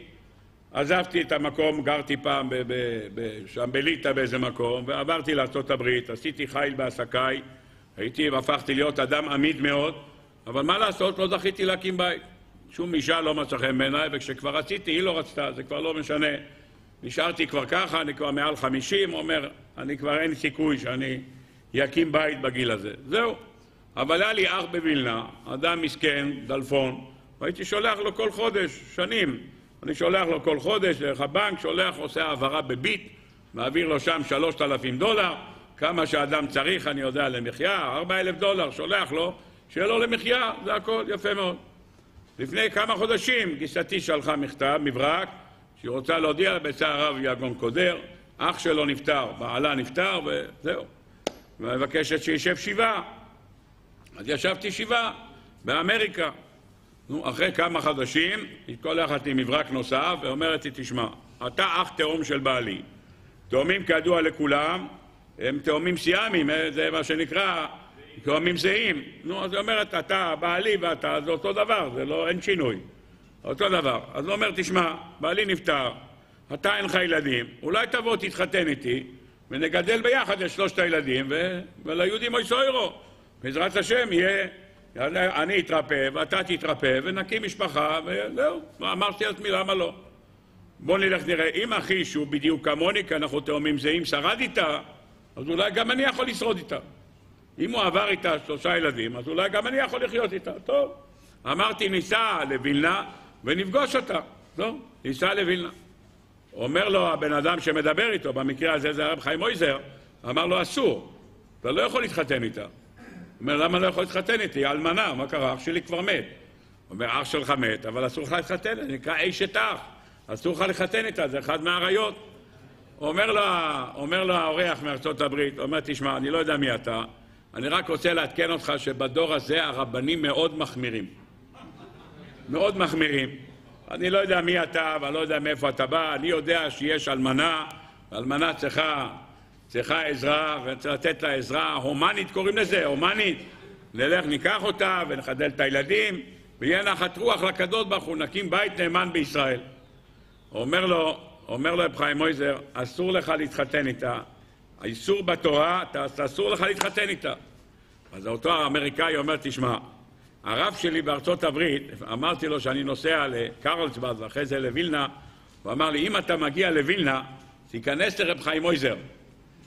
עזבתי את המקום, גרתי פעם ב, ב, ב, שם בליטא באיזה מקום, ועברתי לארה"ב, עשיתי חיל בעסקיי, הייתי והפכתי להיות אדם עמיד מאוד, אבל מה לעשות, לא זכיתי להקים בית. שום אישה לא מצא חן בעיניי, וכשכבר רציתי, היא לא רצתה, זה כבר לא משנה. נשארתי כבר ככה, אני כבר מעל חמישים, אומר, אני כבר אין סיכוי שאני יקים בית בגיל הזה. זהו. אבל היה לי אח בווילנה, אדם מסכן, דלפון, והייתי שולח לו כל חודש, שנים. אני שולח לו כל חודש דרך הבנק, שולח, עושה העברה בביט, מעביר לו שם שלושת אלפים דולר, כמה שאדם צריך, אני יודע, למחיה, ארבע אלף דולר, שולח לו, שיהיה לו למחיה, זה הכל, יפה מאוד. לפני כמה חודשים גיסתי שלחה מכתב, מברק, שהיא רוצה להודיע בצער הרב יגון קודר, אח שלו נפטר, בעלה נפטר, וזהו. ומבקשת שישב שבעה. אז ישבתי שבעה באמריקה. נו, אחרי כמה חודשים, היא קולחת לי מברק נוסף ואומרת לי, תשמע, אתה אח תאום של בעלי. תאומים כידוע לכולם, הם תאומים סיאמיים, זה מה שנקרא תאומים זהים. נו, אז היא אומרת, אתה בעלי ואתה, זה אותו דבר, זה לא, אין שינוי. אותו דבר. אז הוא אומר, תשמע, בעלי נפטר, אתה אין לך ילדים, אולי תבוא תתחתן איתי ונגדל ביחד את שלושת הילדים ו... וליהודים אוי סוירו. בעזרת השם יהיה, אני אתרפא ואתה תתרפא ונקים משפחה וזהו. אמרתי לעצמי, למה לא? בוא נלך נראה, אם אחי שהוא בדיוק כמוני, כי אנחנו תאומים זהים, שרד איתה, אז אולי גם אני יכול לשרוד איתה. אם הוא עבר איתה שלושה ילדים, אז אולי גם אני יכול לחיות איתה. טוב. אמרתי, ניסע לווילנה, ונפגוש אותה. לא, ניסע לווילנה. אומר לו הבן אדם שמדבר איתו, במקרה הזה זה הרב חיים מויזר, אמר לו, אסור, אתה לא יכול להתחתן איתה. אומר, למה לא יכול להתחתן איתי? אלמנה, מה קרה? אח שלי כבר מת. אומר, אח שלך מת, אבל אסור לך להתחתן, זה נקרא אשת אח. אסור לך להתחתן איתה, זה אחד מהאריות. אומר לו, אומר לו האורח מארצות הברית, אומר, תשמע, אני לא יודע מי אתה, אני רק רוצה לעדכן אותך שבדור הזה הרבנים מאוד מחמירים. מאוד מחמירים. אני לא יודע מי אתה ואני לא יודע מאיפה אתה בא, אני יודע שיש אלמנה, ואלמנה צריכה, צריכה עזרה וצריך לתת לה עזרה הומנית, קוראים לזה, הומנית. נלך, ניקח אותה ונחדל את הילדים, ויהיה נחת רוח לקדוש ברוך הוא, נקים בית נאמן בישראל. אומר לו, אומר לו חיים מויזר, אסור לך להתחתן איתה. האיסור בתורה, אסור לך להתחתן איתה. אז אותו האמריקאי אומר, תשמע, הרב שלי בארצות הברית, אמרתי לו שאני נוסע לקרלסבאד ואחרי זה לווילנה, הוא אמר לי, אם אתה מגיע לווילנה, תיכנס לרב חיים מויזר.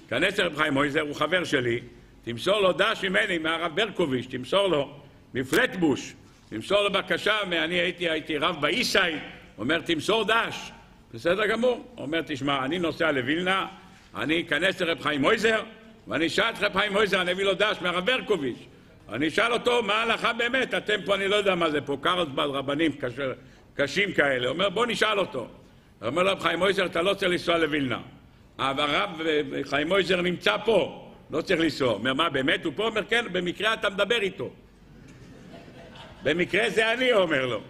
תיכנס לרב חיים מויזר, הוא חבר שלי, תמסור לו דש ממני, מהרב ברקוביץ', תמסור לו, מפלטבוש, תמסור לו בקשה, אני הייתי, הייתי רב באיסאי, אומר, תמסור דש. בסדר גמור. אומר, תשמע, אני נוסע לווילנה, אני אכנס לרב חיים מויזר, ואני אשאל את רב חיים מויזר, אני אביא לו דש מהרב ברקוביץ'. אני אשאל אותו מה ההלכה באמת, אתם פה, אני לא יודע מה זה פה, קרלסבד, רבנים קש... קשים כאלה. הוא אומר, בוא נשאל אותו. אומר לו חיים מויזר, אתה לא צריך לנסוע לווילנה. הרב חיים מויזר נמצא פה, לא צריך לנסוע. אומר, מה, באמת הוא פה? אומר, כן, במקרה אתה מדבר איתו. במקרה זה אני, אומר לו.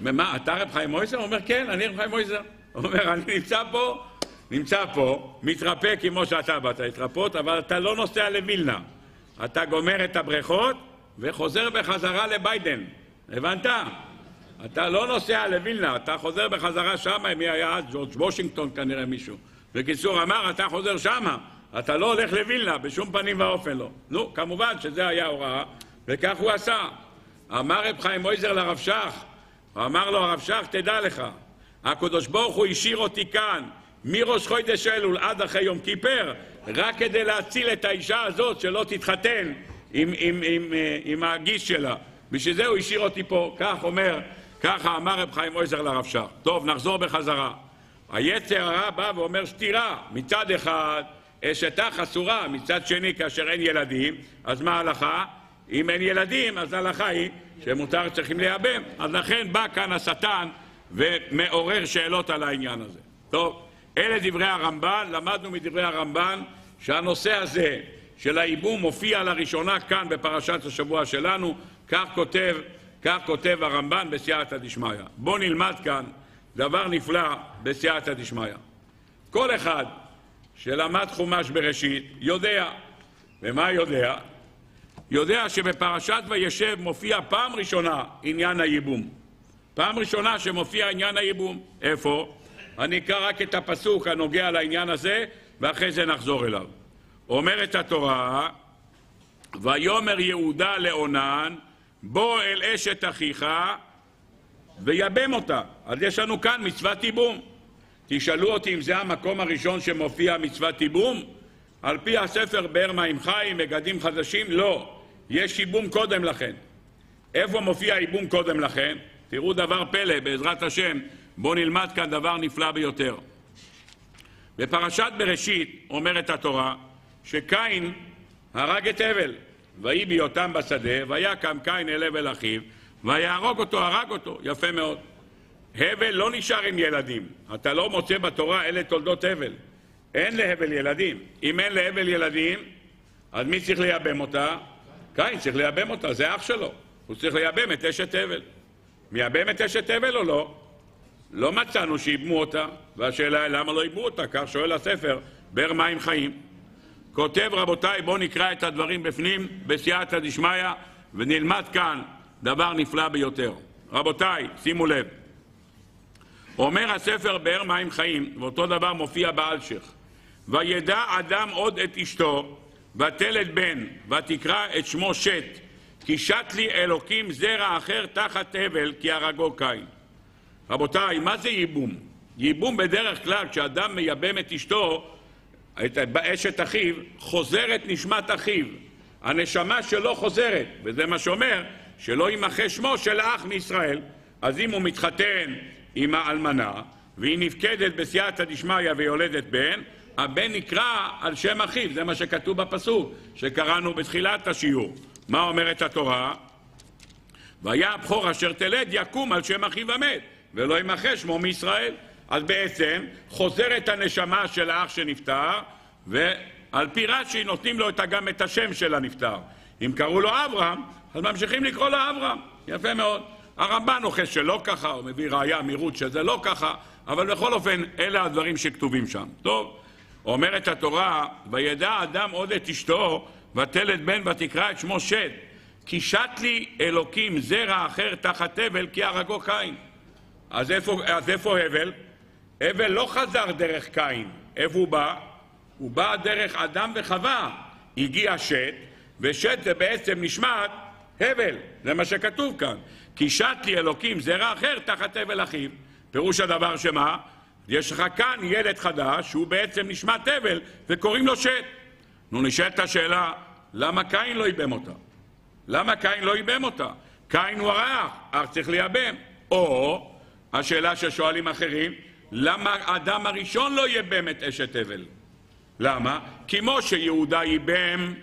אומר, מה, אתה רב חיים מויזר? הוא אומר, כן, אני רב חיים מויזר. הוא *laughs* אומר, אני נמצא פה, נמצא פה, מתרפא כמו שאתה באת להתרפות, אבל אתה לא נוסע לווילנה. אתה גומר את הבריכות וחוזר בחזרה לביידן. הבנת? אתה לא נוסע לווילנה, אתה חוזר בחזרה שמה, מי היה אז? ג'ורג' וושינגטון כנראה מישהו. בקיצור, אמר, אתה חוזר שמה, אתה לא הולך לווילנה, בשום פנים ואופן לא. נו, כמובן שזה היה הוראה, וכך הוא עשה. אמר רב חיים מויזר לרב שך, אמר לו, הרב שך, תדע לך, הקדוש ברוך הוא השאיר אותי כאן מראש חודש אלול עד אחרי יום כיפר, רק כדי להציל את האישה הזאת שלא תתחתן עם, עם, עם, אה, עם הגיס שלה. בשביל זה הוא השאיר אותי פה. כך אומר, ככה אמר רב חיים מויזר לרב שך. טוב, נחזור בחזרה. היצר הרע בא ואומר סתירה. מצד אחד, אשתך אסורה. מצד שני, כאשר אין ילדים, אז מה ההלכה? אם אין ילדים, אז ההלכה היא שמותר צריכים לייבם. אז לכן בא כאן השטן ומעורר שאלות על העניין הזה. טוב, אלה דברי הרמב"ן, למדנו מדברי הרמב"ן שהנושא הזה של הייבום מופיע לראשונה כאן בפרשת השבוע שלנו, כך כותב, כך כותב הרמב"ן בסייעתא דשמיא. בואו נלמד כאן דבר נפלא בסייעתא דשמיא. כל אחד שלמד חומש בראשית יודע, ומה יודע? יודע שבפרשת וישב מופיע פעם ראשונה עניין הייבום. פעם ראשונה שמופיע עניין הייבום. איפה? אני אקרא רק את הפסוק הנוגע לעניין הזה, ואחרי זה נחזור אליו. אומרת התורה, ויאמר יהודה לאונן, בוא אל אשת אחיך ויבם אותה. אז יש לנו כאן מצוות ייבום. תשאלו אותי אם זה המקום הראשון שמופיע מצוות ייבום? על פי הספר באר מים חיים, מגדים חדשים, לא. יש ייבום קודם לכן. איפה מופיע ייבום קודם לכן? תראו דבר פלא, בעזרת השם, בואו נלמד כאן דבר נפלא ביותר. בפרשת בראשית אומרת התורה שקין הרג את הבל, ויהי בהיותם בשדה, ויקם קין אל הבל אחיו, ויהרוג אותו, הרג אותו, יפה מאוד. הבל לא נשאר עם ילדים, אתה לא מוצא בתורה אלה תולדות הבל. אין להבל ילדים. אם אין להבל ילדים, אז מי צריך לייבם אותה? קין צריך לייבם אותה, זה אח שלו. הוא צריך לייבם את אשת הבל. מייבם את אשת הבל או לא? לא מצאנו שיבמו אותה, והשאלה היא למה לא יבמו אותה, כך שואל הספר, באר מים חיים. כותב רבותיי, בואו נקרא את הדברים בפנים, בסייעתא דשמיא, ונלמד כאן דבר נפלא ביותר. רבותיי, שימו לב. אומר הספר באר מים חיים, ואותו דבר מופיע באלשיך, וידע אדם עוד את אשתו, ותלד בן, ותקרא את שמו שת, כי שת לי אלוקים זרע אחר תחת הבל, כי הרגו קין. רבותיי, מה זה ייבום? ייבום בדרך כלל, כשאדם מייבם את אשתו, את אשת אחיו, חוזרת נשמת אחיו. הנשמה שלו חוזרת, וזה מה שאומר שלא יימחה שמו של האח מישראל. אז אם הוא מתחתן עם האלמנה, והיא נפקדת בסייעתא דשמיא ויולדת בן, הבן נקרא על שם אחיו, זה מה שכתוב בפסוק שקראנו בתחילת השיעור. מה אומרת התורה? והיה הבכור אשר תלד יקום על שם אחיו המת, ולא ימחה שמו מישראל. אז בעצם חוזרת הנשמה של האח שנפטר, ועל פי רש"י נותנים לו גם את השם של הנפטר. אם קראו לו אברהם, אז ממשיכים לקרוא לו אברהם. יפה מאוד. הרמב"ן אוחז שלא ככה, הוא מביא ראייה מרות שזה לא ככה, אבל בכל אופן, אלה הדברים שכתובים שם. טוב, אומרת התורה, וידע אדם עוד את אשתו, ותלת בן ותקרא את שמו שד. כי שת לי אלוקים זרע אחר תחת הבל, כי הרגו קין. אז איפה, אז איפה הבל? הבל לא חזר דרך קין. איפה הוא בא? הוא בא דרך אדם וחווה. הגיע שת, ושת זה בעצם נשמת הבל. זה מה שכתוב כאן. כי שת לי אלוקים זרע אחר תחת הבל אחיו. פירוש הדבר שמה? יש לך כאן ילד חדש שהוא בעצם נשמת הבל וקוראים לו שת. נו נשאלת השאלה, למה קין לא ייבם אותה? למה קין לא ייבם אותה? קין הוא הרח, אך צריך לייבם. או, השאלה ששואלים אחרים, למה האדם הראשון לא ייבם את אשת הבל? למה? כמו שיהודה ייבם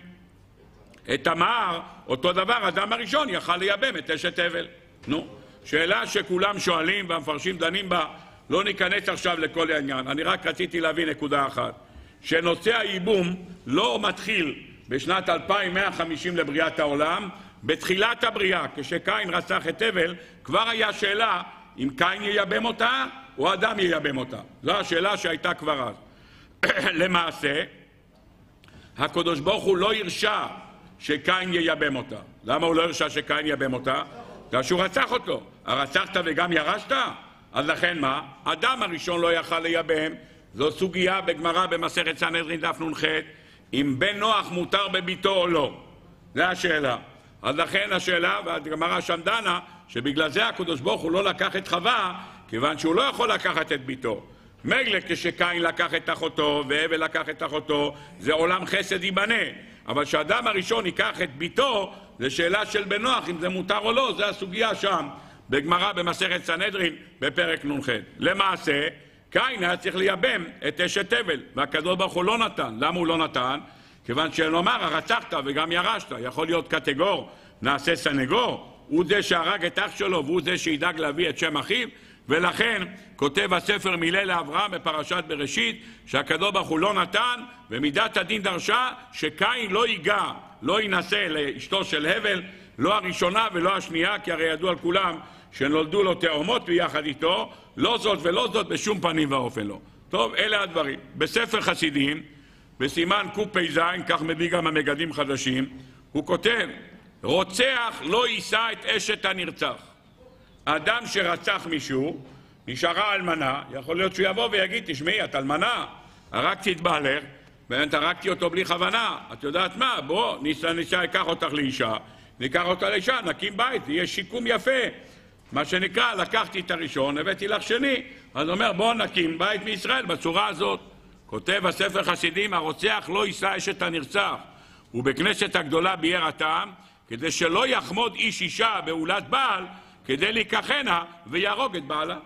את תמר, אותו דבר, אדם הראשון יכל לייבם את אשת הבל. נו, שאלה שכולם שואלים והמפרשים דנים בה, לא ניכנס עכשיו לכל העניין. אני רק רציתי להביא נקודה אחת, שנושא הייבום לא מתחיל בשנת 2150 לבריאת העולם, בתחילת הבריאה, כשקין רצח את הבל, כבר היה שאלה אם קין ייבם אותה או אדם ייבם אותה. זו השאלה שהייתה כבר אז. *clears throat* למעשה, הקדוש ברוך הוא לא הרשה שקין ייבם אותה. למה הוא לא הרשה שקין ייבם אותה? בגלל שהוא רצח אותו. הרצחת וגם ירשת? אז לכן מה? אדם הראשון לא יכל לייבם. זו סוגיה בגמרא במסכת סנהדרין דף נ"ח, אם בן נוח מותר בביתו או לא. זו השאלה. אז לכן השאלה, והגמרא שם דנה, שבגלל זה הקדוש ברוך הוא לא לקח את חווה, כיוון שהוא לא יכול לקחת את ביתו. מילא כשקין לקח את אחותו והבל לקח את אחותו, זה עולם חסד ייבנה. אבל כשאדם הראשון ייקח את ביתו, זה שאלה של בן נוח, אם זה מותר או לא, זה הסוגיה שם, בגמרא במסכת סנהדרין, בפרק נ"ח. למעשה, קין היה צריך לייבם את אשת תבל, והקדוש ברוך הוא לא נתן. למה הוא לא נתן? כיוון שנאמר, הרצחת וגם ירשת. יכול להיות קטגור, נעשה סנגור, הוא זה שהרג את אח שלו והוא זה שידאג להביא את שם אחיו, ולכן כותב הספר מילה לאברהם בפרשת בראשית שהקדוש ברוך הוא לא נתן ומידת הדין דרשה שקין לא ייגע, לא יינשא לאשתו של הבל, לא הראשונה ולא השנייה, כי הרי ידוע על כולם שנולדו לו תאומות ביחד איתו, לא זאת ולא זאת בשום פנים ואופן לא. טוב, אלה הדברים. בספר חסידים, בסימן קפ"ז, כך מביא גם המגדים חדשים, הוא כותב, רוצח לא יישא את אשת הנרצח. אדם שרצח מישהו, נשארה אלמנה, יכול להיות שהוא יבוא ויגיד, תשמעי, את אלמנה, הרגתי את בעלך, באמת הרגתי אותו בלי כוונה, את יודעת מה, בוא, ניסה ניסה, אקח אותך לאישה, ניקח אותה לאישה, נקים בית, יהיה שיקום יפה. מה שנקרא, לקחתי את הראשון, הבאתי לך שני, אז אומר, בוא נקים בית מישראל בצורה הזאת. כותב הספר חסידים, הרוצח לא יישא אשת הנרצח, ובכנסת הגדולה ביער הטעם, כדי שלא יחמוד איש אישה בעולת בעל, כדי להיקחנה ויהרוג את בעלה.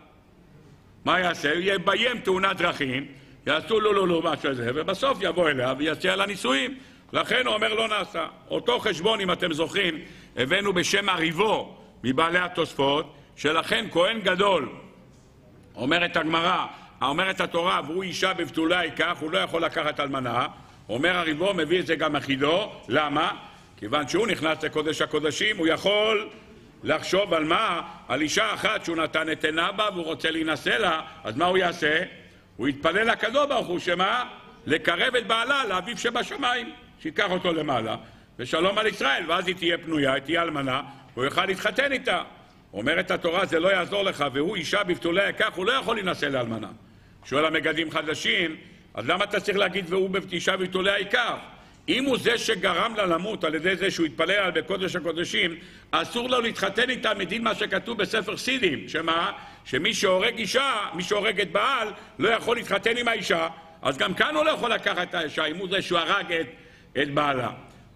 מה יעשה? יביים תאונת דרכים, יעשו לו לו לו משהו הזה, ובסוף יבוא אליה ויציע לה נישואים. לכן הוא אומר לא נעשה. אותו חשבון, אם אתם זוכרים, הבאנו בשם הריבו מבעלי התוספות, שלכן כהן גדול, אומרת הגמרא, אומרת התורה, והוא אישה בבתולה ייקח, הוא לא יכול לקחת אלמנה. אומר הריבו, מביא את זה גם אחידו, למה? כיוון שהוא נכנס לקודש הקודשים, הוא יכול לחשוב על מה? על אישה אחת שהוא נתן את עיניו בה והוא רוצה להינשא לה, אז מה הוא יעשה? הוא יתפלל לקדוש ברוך הוא, שמה? לקרב את בעלה לאביו שבשמיים, שיקח אותו למעלה, ושלום על ישראל, ואז היא תהיה פנויה, היא תהיה אלמנה, הוא יוכל להתחתן איתה. אומרת התורה, זה לא יעזור לך, והוא אישה בבתולי הכך, הוא לא יכול להינשא לאלמנה. שואל המגדים חדשים, אז למה אתה צריך להגיד והוא אישה בבתולי העיקר? אם הוא זה שגרם לה למות על ידי זה שהוא התפלל על בקודש הקודשים, אסור לו להתחתן איתה מדין מה שכתוב בספר סידים, שמה? שמי שהורג אישה, מי שהורג את בעל, לא יכול להתחתן עם האישה, אז גם כאן הוא לא יכול לקחת את האישה, אם הוא זה שהוא הרג את, את בעלה.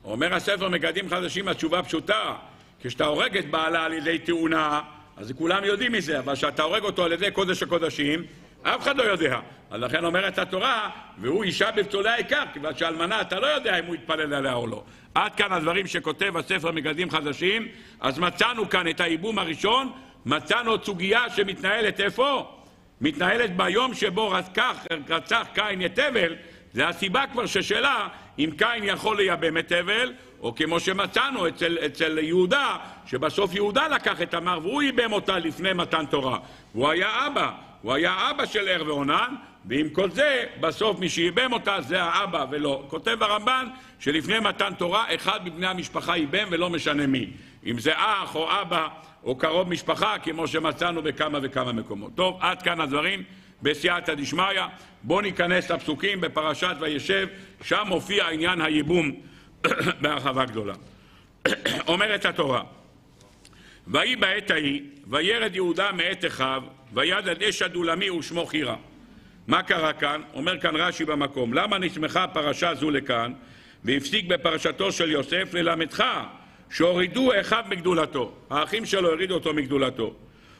אומר הספר מגדים חדשים, התשובה פשוטה, כשאתה הורג את בעלה על ידי תאונה, אז כולם יודעים מזה, אבל כשאתה הורג אותו על ידי קודש הקודשים, אף אחד לא יודע. אז לכן אומרת התורה, והוא אישה בבתולי העיקר, כיוון שאלמנה אתה לא יודע אם הוא יתפלל עליה או לא. עד כאן הדברים שכותב הספר מגדים חדשים, אז מצאנו כאן את הייבום הראשון, מצאנו את סוגיה שמתנהלת איפה? מתנהלת ביום שבו רצח, רצח קין את הבל, זה הסיבה כבר ששאלה אם קין יכול לייבם את הבל, או כמו שמצאנו אצל, אצל יהודה, שבסוף יהודה לקח את תמר והוא ייבם אותה לפני מתן תורה. והוא היה אבא, הוא היה אבא של ער ועונן, ועם כל זה, בסוף מי שייבם אותה זה האבא ולא. כותב הרמב"ן שלפני מתן תורה, אחד מבני המשפחה ייבם ולא משנה מי. אם זה אח או אבא או קרוב משפחה, כמו שמצאנו בכמה וכמה מקומות. טוב, עד כאן הדברים. בסייעתא דשמיא. בואו ניכנס לפסוקים בפרשת וישב, שם מופיע עניין הייבום *coughs* בהרחבה גדולה. *coughs* אומרת התורה, ויהי בעת ההיא, וירד יהודה מאת אחיו, ויד עד אש הדולמי ושמו חירה. מה קרה כאן? אומר כאן רש"י במקום, למה נצמחה פרשה זו לכאן, והפסיק בפרשתו של יוסף ללמדך שהורידו אחיו מגדולתו. האחים שלו הורידו אותו מגדולתו.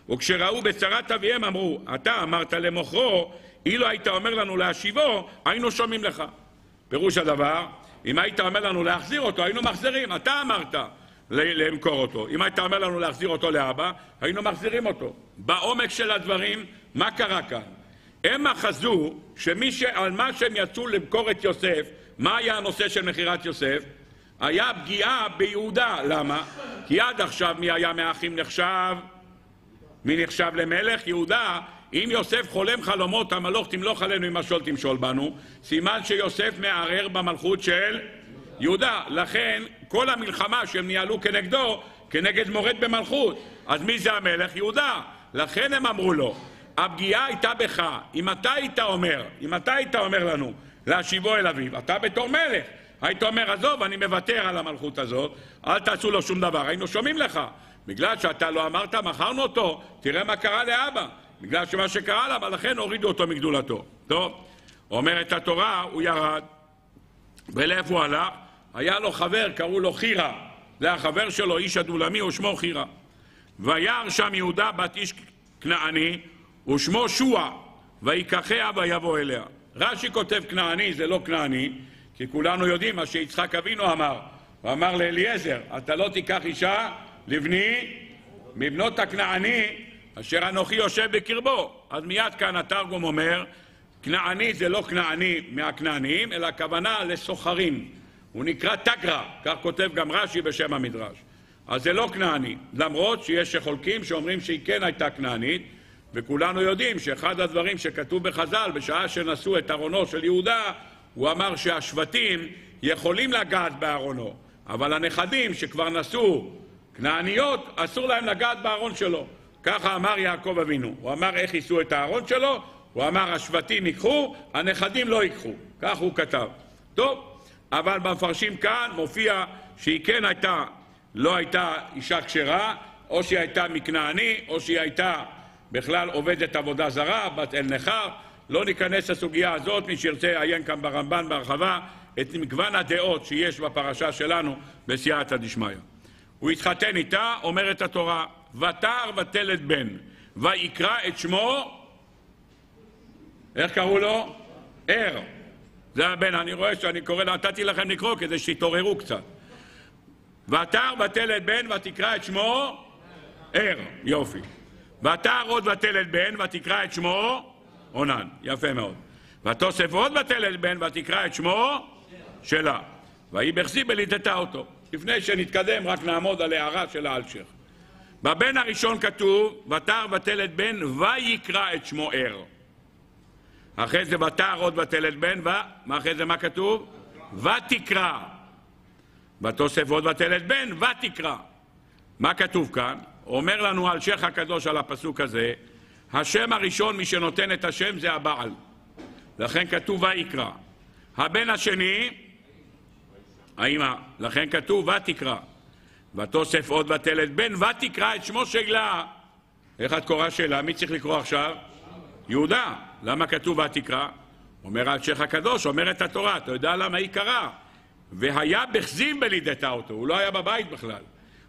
וכשראו בצרת אביהם אמרו, אתה אמרת למוכרו, אילו היית אומר לנו להשיבו, היינו שומעים לך. פירוש הדבר, אם היית אומר לנו להחזיר אותו, היינו מחזירים. אתה אמרת למכור אותו. אם היית אומר לנו להחזיר אותו לאבא, היינו מחזירים אותו. בעומק של הדברים, מה קרה כאן? הם אחזו שמי ש... על מה שהם יצאו למכור את יוסף, מה היה הנושא של מכירת יוסף? היה פגיעה ביהודה. למה? כי עד עכשיו מי היה מהאחים נחשב? מי נחשב למלך? יהודה. אם יוסף חולם חלומות, המלוך תמלוך עלינו עם משול תמשול בנו, סימן שיוסף מערער במלכות של יהודה. לכן, כל המלחמה שהם ניהלו כנגדו, כנגד מורד במלכות. אז מי זה המלך? יהודה. לכן הם אמרו לו, הפגיעה הייתה בך. אם אתה היית אומר, אם אתה היית אומר לנו להשיבו אל אביו, אתה בתור מלך, היית אומר, עזוב, אני מוותר על המלכות הזאת, אל תעשו לו שום דבר, היינו שומעים לך. בגלל שאתה לא אמרת, מכרנו אותו, תראה מה קרה לאבא. בגלל שמה שקרה לאבא, לכן הורידו אותו מגדולתו. טוב, אומרת התורה, הוא ירד, ולאיפה הוא הלך? היה לו חבר, קראו לו חירה. זה החבר שלו, איש הדולמי, ושמו חירה. וירא שם יהודה בת איש כנעני, ושמו שועה. ויקחיה ויבוא אליה. רש"י כותב כנעני, זה לא כנעני, כי כולנו יודעים מה שיצחק אבינו אמר. הוא אמר לאליעזר, אתה לא תיקח אישה לבני מבנות הכנעני אשר אנוכי יושב בקרבו. אז מיד כאן התרגום אומר, כנעני זה לא כנעני מהכנעניים, אלא הכוונה לסוחרים. הוא נקרא תגרא, כך כותב גם רש"י בשם המדרש. אז זה לא כנעני, למרות שיש שחולקים שאומרים שהיא כן הייתה כנענית, וכולנו יודעים שאחד הדברים שכתוב בחז"ל, בשעה שנשאו את ארונו של יהודה, הוא אמר שהשבטים יכולים לגעת בארונו, אבל הנכדים שכבר נשאו כנעניות, אסור להם לגעת בארון שלו. ככה אמר יעקב אבינו. הוא אמר איך יישאו את הארון שלו, הוא אמר השבטים ייקחו, הנכדים לא ייקחו. כך הוא כתב. טוב, אבל במפרשים כאן מופיע שהיא כן הייתה, לא הייתה אישה כשרה, או שהיא הייתה מכנעני, או שהיא הייתה בכלל עובדת עבודה זרה, בת אל נכר. לא ניכנס לסוגיה הזאת, מי שירצה יעיין כאן ברמב"ן בהרחבה את מגוון הדעות שיש בפרשה שלנו בסייעתא דשמיא. הוא התחתן איתה, אומרת התורה, ותער ותלת בן, ויקרא את שמו, איך קראו לו? ער. זה הבן, אני רואה שאני קורא, נתתי לכם לקרוא כדי שיתעוררו קצת. ותער ותלת בן ותקרא את שמו ער, יופי. ותער עוד ותלת בן ותקרא את שמו עונן, יפה מאוד. ותוסף עוד ותלת בן ותקרא את שמו שלה. ויהי בכסי בלידתה אותו. לפני שנתקדם רק נעמוד על הערה של האלשיך. בבן הראשון כתוב, ותער ותלת בן ויקרא את שמו ער. אחרי זה ותער עוד ותלת בן, ו... אחרי זה מה כתוב? ותקרא. ותוסף עוד ותלת בן, ותקרא. מה כתוב כאן? אומר לנו אלשיך הקדוש על הפסוק הזה, השם הראשון, מי שנותן את השם זה הבעל. לכן כתוב ויקרא. הבן השני, האמא. לכן כתוב ותקרא. ותוסף עוד ותלת בן ותקרא את שמו שלה. איך את קוראה שלה? מי צריך לקרוא עכשיו? יהודה. למה כתוב ותקרא? אומר האלשיך הקדוש, אומרת התורה, אתה יודע למה היא קראה? והיה בכזיב בלידתה אותו, הוא לא היה בבית בכלל.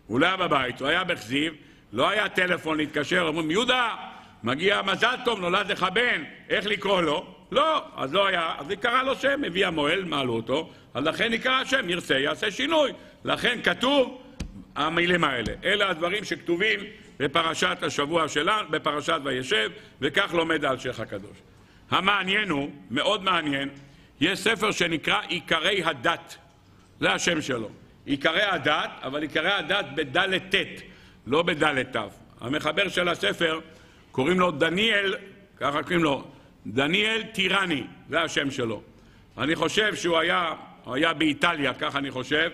הוא לא היה בבית, הוא היה בכזיב, לא היה טלפון להתקשר, אומרים, יהודה, מגיע מזל טוב, נולד לך בן, איך לקרוא לו? לא, אז לא היה, אז היא קראה לו שם, הביא המוהל, מעלו אותו, אז לכן יקרא השם, ירצה, יעשה שינוי. לכן כתוב המילים האלה. אלה הדברים שכתובים בפרשת השבוע שלנו, בפרשת וישב, וכך לומד האלשיך הקדוש. המעניין הוא, מאוד מעניין, יש ספר שנקרא עיקרי הדת. זה השם שלו. עיקרי הדת, אבל עיקרי הדת בדלת ט', לא בדלת ת'. המחבר של הספר, קוראים לו דניאל, ככה קוראים לו, דניאל טירני, זה השם שלו. אני חושב שהוא היה, היה באיטליה, כך אני חושב,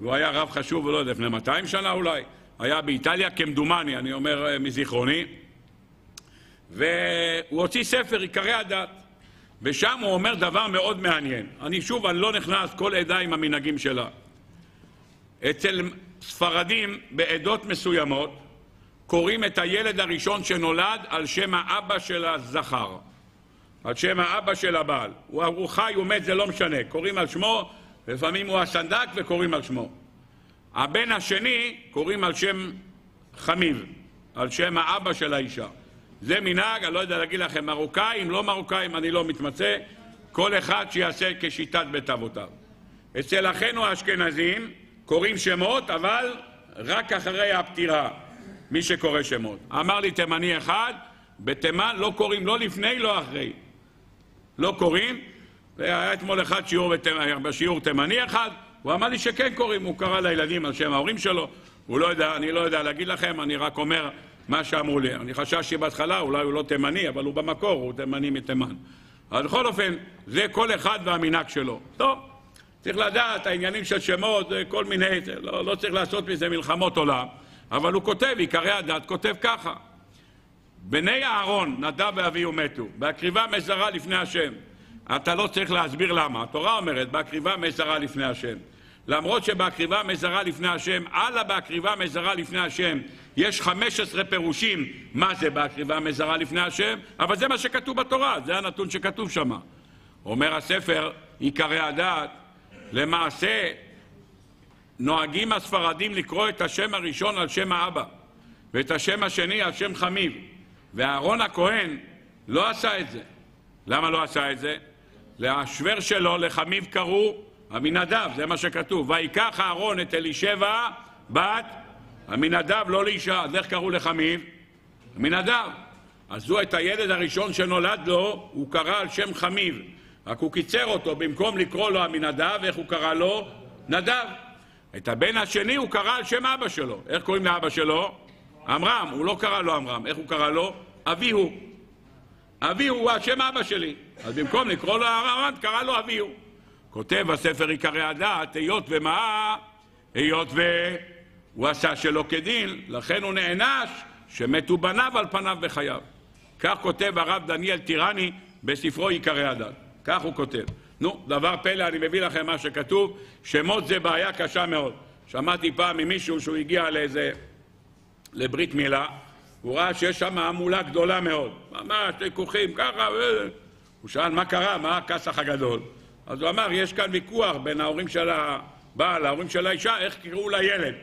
והוא היה רב חשוב, לא יודע, לפני 200 שנה אולי, היה באיטליה כמדומני, אני אומר אה, מזיכרוני, והוא הוציא ספר, עיקרי הדת, ושם הוא אומר דבר מאוד מעניין. אני שוב, אני לא נכנס כל עדה עם המנהגים שלה. אצל ספרדים בעדות מסוימות קוראים את הילד הראשון שנולד על שם האבא של הזכר, על שם האבא של הבעל. הוא, הוא חי, הוא מת, זה לא משנה. קוראים על שמו, לפעמים הוא הסנדק וקוראים על שמו. הבן השני קוראים על שם חמיב, על שם האבא של האישה. זה מנהג, אני לא יודע להגיד לכם, מרוקאים, לא מרוקאים, אני לא מתמצא, כל אחד שיעשה כשיטת בית אבותיו. אצל אחינו האשכנזים קוראים שמות, אבל רק אחרי הפטירה, מי שקורא שמות. אמר לי תימני אחד, בתימן לא קוראים לא לפני, לא אחרי. לא קוראים, והיה אתמול אחד שיעור בתימ... בשיעור תימני אחד, הוא אמר לי שכן קוראים, הוא קרא לילדים על שם ההורים שלו, הוא לא יודע, אני לא יודע להגיד לכם, אני רק אומר מה שאמרו לי. אני חששתי בהתחלה, אולי הוא לא תימני, אבל הוא במקור, הוא תימני מתימן. אבל בכל אופן, זה כל אחד והמנהג שלו. טוב, צריך לדעת, העניינים של שמות, כל מיני, לא, לא צריך לעשות מזה מלחמות עולם, אבל הוא כותב, עיקרי הדת כותב ככה: בני אהרון, נדב ואביהו מתו, בהקריבה מזרה לפני השם. אתה לא צריך להסביר למה, התורה אומרת, בהקריבה מזרה לפני השם. למרות שבהקריבה מזרה לפני השם, הלאה בהקריבה מזרה לפני השם, יש 15 פירושים מה זה בהקריבה מזרה לפני השם, אבל זה מה שכתוב בתורה, זה הנתון שכתוב שם. אומר הספר, עיקרי הדת, למעשה נוהגים הספרדים לקרוא את השם הראשון על שם האבא, ואת השם השני על שם חמיב, ואהרון הכהן לא עשה את זה. למה לא עשה את זה? לשוור שלו, לחמיו קראו עמינדב, זה מה שכתוב. ויקח אהרון את אלישבע בת עמינדב, לא לאישה. אז איך קראו לחמיו? עמינדב. אז הוא את הילד הראשון שנולד לו, הוא קרא על שם חמיו. רק הוא קיצר אותו, במקום לקרוא לו עמינדב, איך הוא קרא לו? נדב. את הבן השני הוא קרא על שם אבא שלו. איך קוראים לאבא שלו? עמרם. הוא לא קרא לו עמרם. איך הוא קרא לו? אביהו. אביהו הוא השם אבא שלי. אז במקום לקרוא לו עמרם, קרא לו אביהו. כותב הספר עיקרי הדעת, היות ומה? היות והוא עשה שלא כדין, לכן הוא נענש שמתו בניו על פניו בחייו. כך כותב הרב דניאל טירני בספרו עיקרי הדת. כך הוא כותב. נו, דבר פלא, אני מביא לכם מה שכתוב, שמות זה בעיה קשה מאוד. שמעתי פעם ממישהו שהוא הגיע לאיזה... לברית מילה, הוא ראה שיש שם המולה גדולה מאוד. ממש, ויכוחים, ככה, ו... הוא שאל מה קרה, מה הכסח הגדול? אז הוא אמר, יש כאן ויכוח בין ההורים של הבעל להורים של האישה, איך קראו לילד.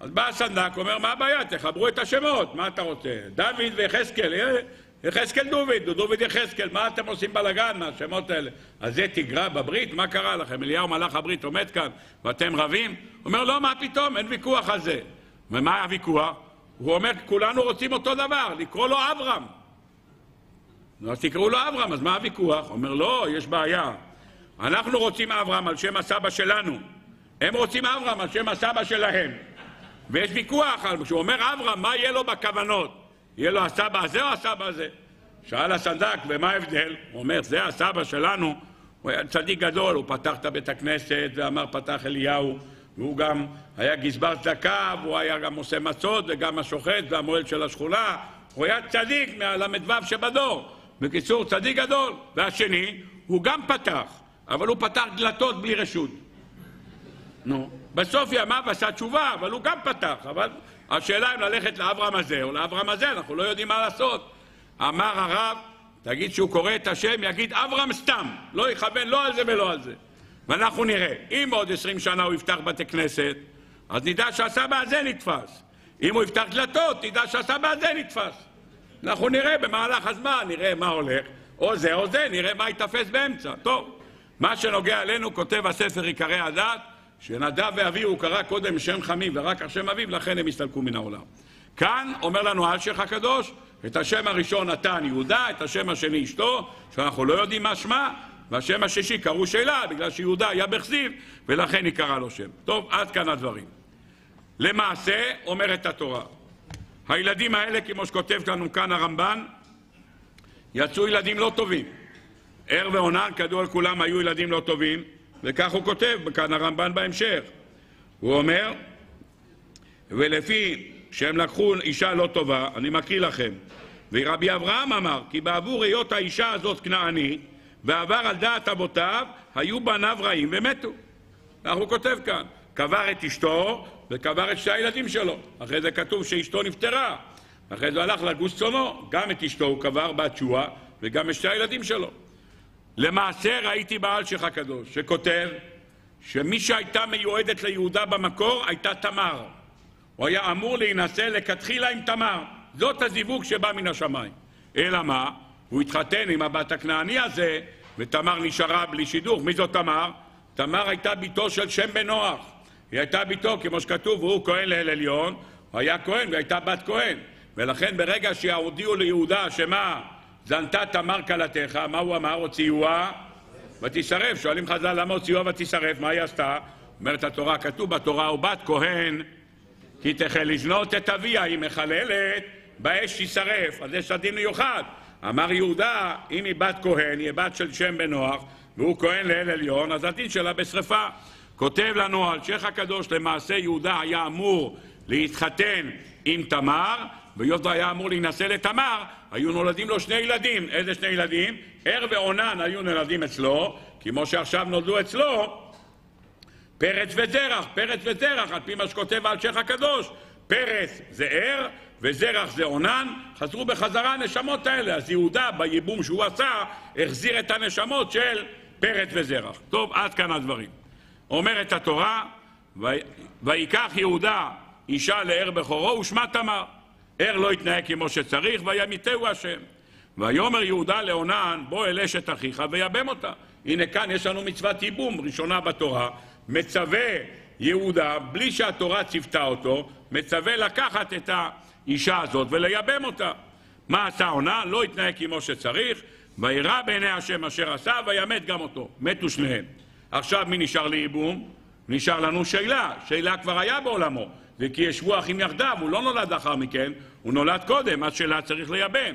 אז בא הסנדק, אומר, מה הבעיה? תחברו את השמות, מה אתה רוצה? דוד ויחזקאל, אה, יחזקאל דוד, דוד יחזקאל, מה אתם עושים בלאגן מהשמות האלה? אז זה תגרע בברית? מה קרה לכם? אליהו מלאך הברית עומד כאן ואתם רבים? הוא אומר, לא, מה פתאום, אין ויכוח על זה. ומה הוויכוח? הוא אומר, כולנו רוצים אותו דבר, לקרוא לו אברהם. אז תקראו לו אברהם, אז מה הוויכוח? הוא אומר, לא, יש בעיה. אנחנו רוצים אברהם על שם הסבא שלנו. הם רוצים אברהם על שם הסבא שלהם. ויש ויכוח, כשהוא אומר אברהם, מה יהיה לו בכוונות? יהיה לו הסבא הזה או הסבא הזה? שאל הסנדק, ומה ההבדל? הוא אומר, זה הסבא שלנו, הוא היה צדיק גדול, הוא פתח את בית הכנסת ואמר פתח אליהו, והוא גם היה גזבר צדקה, והוא היה גם עושה מצות וגם השוחט והמועל של השכונה, הוא היה צדיק מהל"ו שבדור. בקיצור, צדיק גדול. והשני, הוא גם פתח, אבל הוא פתח דלתות בלי רשות. נו, בסוף ימיו עשה תשובה, אבל הוא גם פתח, אבל השאלה אם ללכת לאברהם הזה או לאברהם הזה, אנחנו לא יודעים מה לעשות. אמר הרב, תגיד שהוא קורא את השם, יגיד אברהם סתם, לא יכוון לא על זה ולא על זה. ואנחנו נראה, אם בעוד עשרים שנה הוא יפתח בתי כנסת, אז נדע שהסבא הזה נתפס. אם הוא יפתח דלתות, נדע שהסבא הזה נתפס. אנחנו נראה במהלך הזמן, נראה מה הולך, או זה או זה, נראה מה ייתפס באמצע. טוב, מה שנוגע אלינו, כותב הספר עיקרי הדת, שנדב ואביו הוא קרא קודם שם חמים ורק על שם אביו, לכן הם הסתלקו מן העולם. כאן אומר לנו אלשיך הקדוש, את השם הראשון נתן יהודה, את השם השני אשתו, שאנחנו לא יודעים מה שמה, והשם השישי קראו שאלה, בגלל שיהודה היה בכזיב, ולכן היא קראה לו שם. טוב, עד כאן הדברים. למעשה, אומרת התורה, הילדים האלה, כמו שכותב לנו כאן הרמב"ן, יצאו ילדים לא טובים. ער ועונן, כדוע לכולם, היו ילדים לא טובים, וכך הוא כותב כאן הרמב"ן בהמשך. הוא אומר, ולפי שהם לקחו אישה לא טובה, אני מקריא לכם, ורבי אברהם אמר, כי בעבור היות האישה הזאת כנעני, ועבר על דעת אבותיו, היו בניו רעים ומתו. כך הוא כותב כאן. קבר את אשתו וקבר את שתי הילדים שלו. אחרי זה כתוב שאשתו נפטרה. אחרי זה הלך לגוש צונו, גם את אשתו הוא קבר בת שועה וגם את שתי הילדים שלו. למעשה ראיתי באלשיך הקדוש שכותב שמי שהייתה מיועדת ליהודה במקור הייתה תמר. הוא היה אמור להינשא לכתחילה עם תמר. זאת הזיווג שבא מן השמיים. אלא מה? הוא התחתן עם הבת הכנעני הזה, ותמר נשארה בלי שידוך. מי זאת תמר? תמר הייתה בתו של שם בן נוח. היא הייתה בתו, כמו שכתוב, הוא כהן לאל עליון, הוא היה כהן והייתה בת כהן. ולכן ברגע שהודיעו ליהודה שמה, זנתה תמר כלתך, מה הוא אמר? הוציאוה ותשרף. שואלים חז"ל למה הוציאוה ותשרף, מה היא עשתה? אומרת התורה, כתוב בתורה, ובת כהן כי תחל לזנות את אביה, היא מחללת, באש תשרף. אז יש הדין מיוחד. אמר יהודה, אם היא בת כהן, היא בת של שם בן נוח, והוא כהן לאל עליון, אז הדין שלה בשרפה. כותב לנו שייח הקדוש, למעשה יהודה היה אמור להתחתן עם תמר, והיות היה אמור להינשא לתמר, היו נולדים לו שני ילדים. איזה שני ילדים? ער ועונן היו נולדים אצלו, כמו שעכשיו נולדו אצלו פרץ וזרח, פרץ וזרח, על פי מה שכותב שייח הקדוש. פרץ זה ער, וזרח זה עונן, חזרו בחזרה הנשמות האלה. אז יהודה, בייבום שהוא עשה, החזיר את הנשמות של פרץ וזרח. טוב, עד כאן הדברים. אומרת התורה, ויקח יהודה אישה לער בכורו ושמה תמר. ער לא התנהג כמו שצריך, וימיתהו השם. ויאמר יהודה לעונן, בוא אל אשת אחיך ויבם אותה. הנה כאן יש לנו מצוות ייבום ראשונה בתורה, מצווה יהודה, בלי שהתורה ציוותה אותו, מצווה לקחת את האישה הזאת ולייבם אותה. מה עשה אונן? לא התנהג כמו שצריך, וירא בעיני השם אשר עשה, וימת גם אותו. מתו שניהם. עכשיו מי נשאר לייבום? נשאר לנו שלה. שלה כבר היה בעולמו. וכי ישבו אחים יחדיו, הוא לא נולד לאחר מכן, הוא נולד קודם, אז שלה צריך לייבם.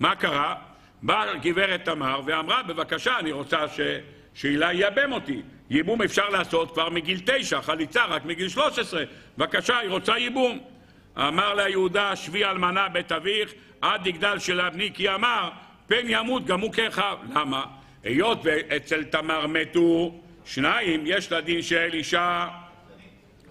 מה קרה? באה גברת תמר ואמרה, בבקשה, אני רוצה ששלה ייבם אותי. ייבום אפשר לעשות כבר מגיל תשע, חליצה רק מגיל שלוש עשרה. בבקשה, היא רוצה ייבום. אמר לה יהודה, שבי אלמנה בית אביך, עד יגדל שלה בני, כי אמר, פן ימות גם הוא כאחיו. למה? היות ואצל תמר מתו שניים, יש לה דין של אישה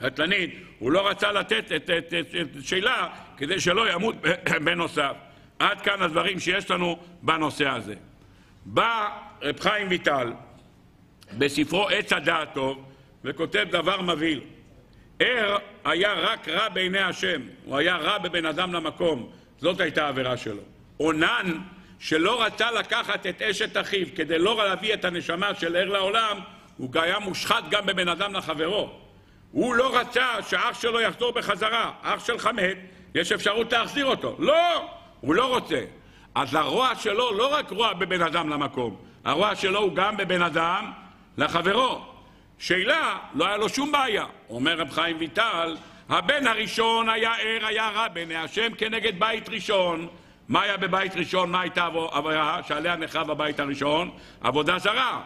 קטלנית. הוא לא רצה לתת את, את, את, את שאלה כדי שלא ימות *clears throat* בנוסף. עד כאן הדברים שיש לנו בנושא הזה. בא רב חיים ויטל בספרו עץ הדעת טוב וכותב דבר מבהיל. ער היה רק רע בעיני השם, הוא היה רע בבן אדם למקום, זאת הייתה העבירה שלו. עונן שלא רצה לקחת את אשת אחיו כדי לא להביא את הנשמה של ער לעולם, הוא היה מושחת גם בבן אדם לחברו. הוא לא רצה שאח שלו יחזור בחזרה. אח שלך מת, יש אפשרות להחזיר אותו. לא! הוא לא רוצה. אז הרוע שלו לא רק רוע בבן אדם למקום, הרוע שלו הוא גם בבן אדם לחברו. שאלה, לא היה לו שום בעיה. אומר רב חיים ויטל, הבן הראשון היה ער, היה רע בעיני השם כנגד בית ראשון. מה היה בבית ראשון? מה הייתה עבודה שעליה נחרב הבית הראשון? עבודה זרה.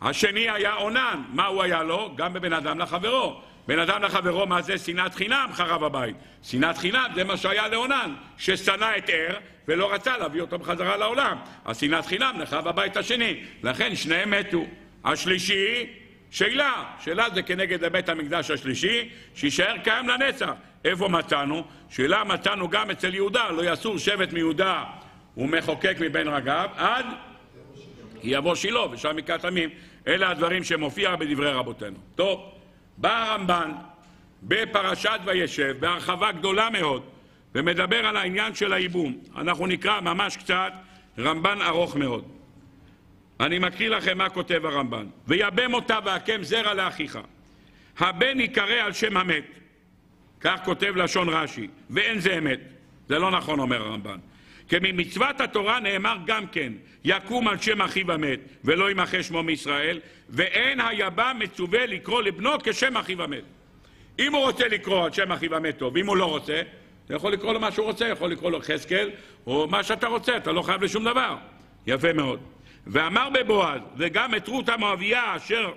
השני היה עונן, מה הוא היה לו? גם בבן אדם לחברו. בן אדם לחברו, מה זה שנאת חינם חרב הבית? שנאת חינם זה מה שהיה לעונן, ששנא את ער ולא רצה להביא אותו בחזרה לעולם. אז שנאת חינם נחרב הבית השני, לכן שניהם מתו. השלישי, שאלה, שאלה זה כנגד בית המקדש השלישי, שיישאר קיים לנצח. איפה מצאנו? שאלה מצאנו גם אצל יהודה, לא יסור שבט מיהודה ומחוקק מבין רגב, עד יבוא שילה ושם יקעת עמים. אלה הדברים שמופיע בדברי רבותינו. טוב. בא הרמב"ן בפרשת וישב בהרחבה גדולה מאוד ומדבר על העניין של הייבום. אנחנו נקרא ממש קצת רמב"ן ארוך מאוד. אני מקריא לכם מה כותב הרמב"ן. ויבם אותה והקם זרע לאחיך. הבן ייקרא על שם המת. כך כותב לשון רש"י. ואין זה אמת. זה לא נכון, אומר הרמב"ן. כי ממצוות התורה נאמר גם כן, יקום על שם אחיו המת, ולא ימחה שמו מישראל, ואין היבא מצווה לקרוא לבנו כשם אחיו המת. אם הוא רוצה לקרוא על שם אחיו המת טוב, אם הוא לא רוצה, אתה יכול לקרוא לו מה שהוא רוצה, יכול לקרוא לו חזקאל, או מה שאתה רוצה, אתה לא חייב לשום דבר. יפה מאוד. ואמר בבועז, וגם את רות המואביה אשר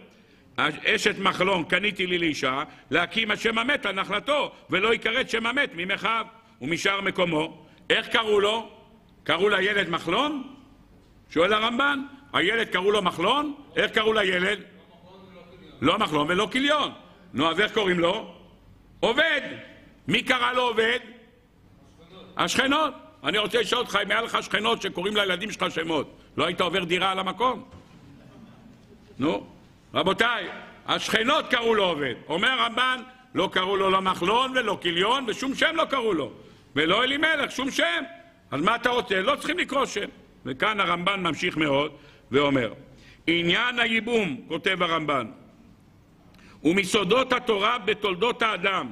אשת מחלון קניתי לי לאישה, להקים השם המת על נחלתו, ולא יכרת שם המת ממכיו ומשאר מקומו. איך קראו לו? קראו לילד מחלון? שואל הרמב"ן. הילד קראו לו מחלון? איך קראו לילד? לא מחלון ולא כיליון. נו, אז איך קוראים לו? עובד. מי קרא לו עובד? השכנות. אני רוצה לשאול אותך אם היה לך שכנות שקוראים לילדים שלך שמות, לא היית עובר דירה על המקום? נו, רבותיי, השכנות קראו לו עובד. אומר הרמב"ן, לא קראו לו לא מחלון ולא כיליון ושום שם לא קראו לו. ולא אלימלך, שום שם. אז מה אתה רוצה? לא צריכים לקרוא שם. וכאן הרמב"ן ממשיך מאוד ואומר, עניין הייבום, כותב הרמב"ן, ומסודות התורה בתולדות האדם,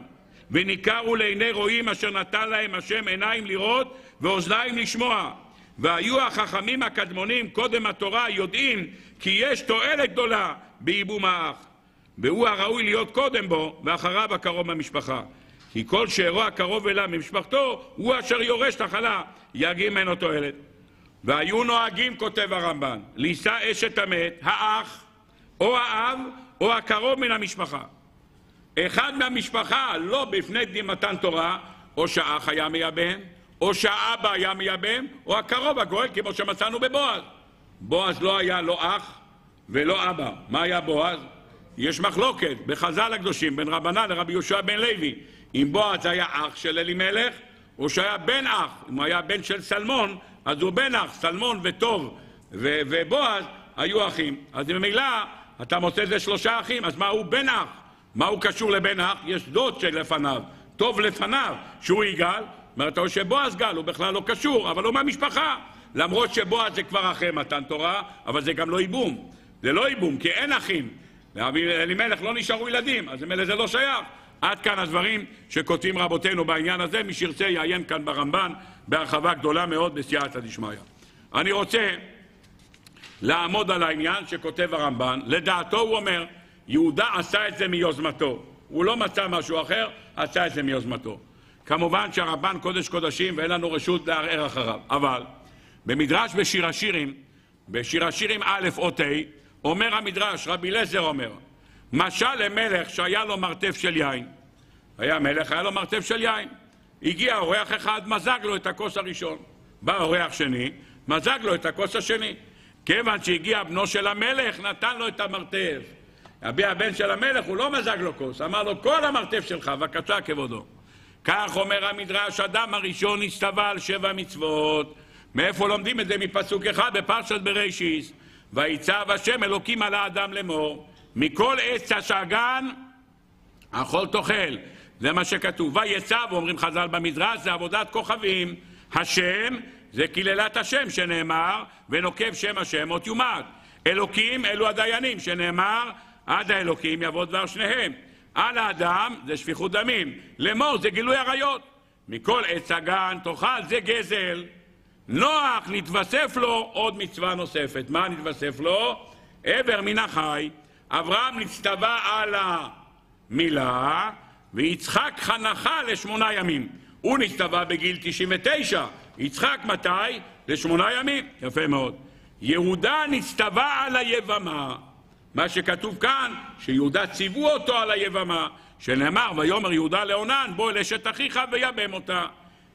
וניכרו לעיני רואים אשר נתן להם השם עיניים לראות ואוזניים לשמוע. והיו החכמים הקדמונים קודם התורה יודעים כי יש תועלת גדולה בייבום האח, והוא הראוי להיות קודם בו ואחריו הקרוב במשפחה. כי כל שאירוע הקרוב אליו ממשפחתו הוא אשר יורש נחלה, יגיע ממנו תועלת. והיו נוהגים, כותב הרמב"ן, לישא אשת המת, האח, או האב, או הקרוב מן המשפחה. אחד מהמשפחה, לא בפני דין מתן תורה, או שהאח היה מייבם, או שהאבא היה מייבם, או הקרוב הגואל, כמו שמצאנו בבועז. בועז לא היה לא אח ולא אבא. מה היה בועז? יש מחלוקת בחז"ל הקדושים בין רבנן לרבי יהושע בן לוי. אם בועז היה אח של אלימלך, או שהיה בן אח, אם הוא היה בן של סלמון, אז הוא בן אח, סלמון וטוב ו- ובועז היו אחים. אז ממילא אתה מוצא איזה שלושה אחים, אז מה הוא בן אח? מה הוא קשור לבן אח? יש דוד שלפניו, טוב לפניו, שהוא יגאל, אומרת לו שבועז גל, הוא בכלל לא קשור, אבל הוא מהמשפחה. למרות שבועז זה כבר אחרי מתן תורה, אבל זה גם לא ייבום. זה לא ייבום, כי אין אחים. לאלימלך לא נשארו ילדים, אז ממילא זה לא שייך. עד כאן הדברים שכותבים רבותינו בעניין הזה, מי שירצה יעיין כאן ברמב"ן בהרחבה גדולה מאוד בסייעתא דשמיא. אני רוצה לעמוד על העניין שכותב הרמב"ן, לדעתו הוא אומר, יהודה עשה את זה מיוזמתו. הוא לא מצא משהו אחר, עשה את זה מיוזמתו. כמובן שהרמב"ן קודש קודשים ואין לנו רשות לערער אחריו, אבל במדרש בשיר השירים, בשיר השירים א' אות ה', אומר המדרש, רבי אליעזר אומר, משל למלך שהיה לו מרתף של יין. היה מלך, היה לו מרתף של יין. הגיע אורח אחד, מזג לו את הכוס הראשון. בא אורח שני, מזג לו את הכוס השני. כיוון שהגיע בנו של המלך, נתן לו את המרתף. אבי הבן של המלך, הוא לא מזג לו כוס, אמר לו, כל המרתף שלך, בבקשה כבודו. כך אומר המדרש, אדם הראשון הצטווה על שבע מצוות. מאיפה לומדים את זה? מפסוק אחד בפרשת בראשיס. ויצב השם אלוקים על האדם לאמור, מכל עץ השגן אכול תאכל. זה מה שכתוב. ויצב, אומרים חז"ל במדרש, זה עבודת כוכבים. השם זה קללת השם שנאמר, ונוקב שם השם אות יומת. אלוקים אלו הדיינים, שנאמר, עד האלוקים יבוא דבר שניהם. על האדם זה שפיכות דמים. לאמור זה גילוי עריות. מכל עץ הגן תאכל זה גזל. נוח נתווסף לו עוד מצווה נוספת. מה נתווסף לו? עבר מן החי. אברהם נצטווה על המילה, ויצחק חנכה לשמונה ימים. הוא נצטווה בגיל 99. יצחק מתי? לשמונה ימים. יפה מאוד. יהודה נצטווה על היבמה. מה שכתוב כאן, שיהודה ציוו אותו על היבמה, שנאמר, ויאמר יהודה לאונן, בוא אל אשת אחיך ויבם אותה.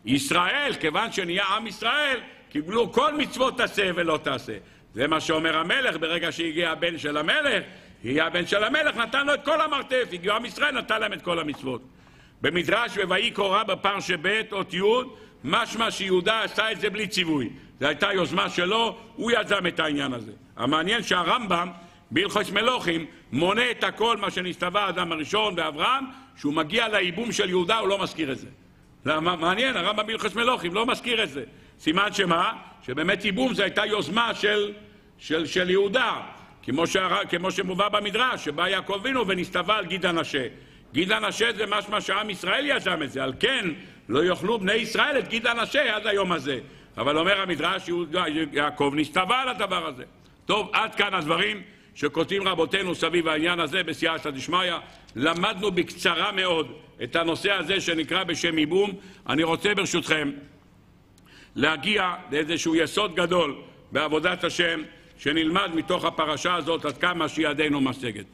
ישראל, כיוון שנהיה עם ישראל, קיבלו כל מצוות תעשה ולא תעשה. זה מה שאומר המלך, ברגע שהגיע הבן של המלך, הגיע הבן של המלך, נתן לו את כל המרתף, הגיע עם ישראל, נתן להם את כל המצוות. במדרש וויהי קורא בפרש ב' אות י', משמע שיהודה עשה את זה בלי ציווי. זו הייתה יוזמה שלו, הוא יזם את העניין הזה. המעניין שהרמב"ם בהלכות מלוכים מונה את הכל מה שנסתווה האדם הראשון ואברהם, שהוא מגיע לייבום של יהודה הוא לא מזכיר את זה. למה? מעניין, הרמב"ם בהלכות מלוכים לא מזכיר את זה. סימן שמה? שבאמת ייבום זו הייתה יוזמה של, של, של יהודה, כמו, שהר... כמו שמובא במדרש, שבא יעקב אבינו ונסתווה על גיד הנשה. גיד הנשה זה משמע שעם ישראל יזם את זה, על כן לא יאכלו בני ישראל את גיד הנשה עד היום הזה. אבל אומר המדרש, יעקב נסתווה על הדבר הזה. טוב, עד כאן הדברים. שכותבים רבותינו סביב העניין הזה בסייעתא דשמיא. למדנו בקצרה מאוד את הנושא הזה שנקרא בשם ייבום. אני רוצה ברשותכם להגיע לאיזשהו יסוד גדול בעבודת השם, שנלמד מתוך הפרשה הזאת עד כמה שידנו משגת.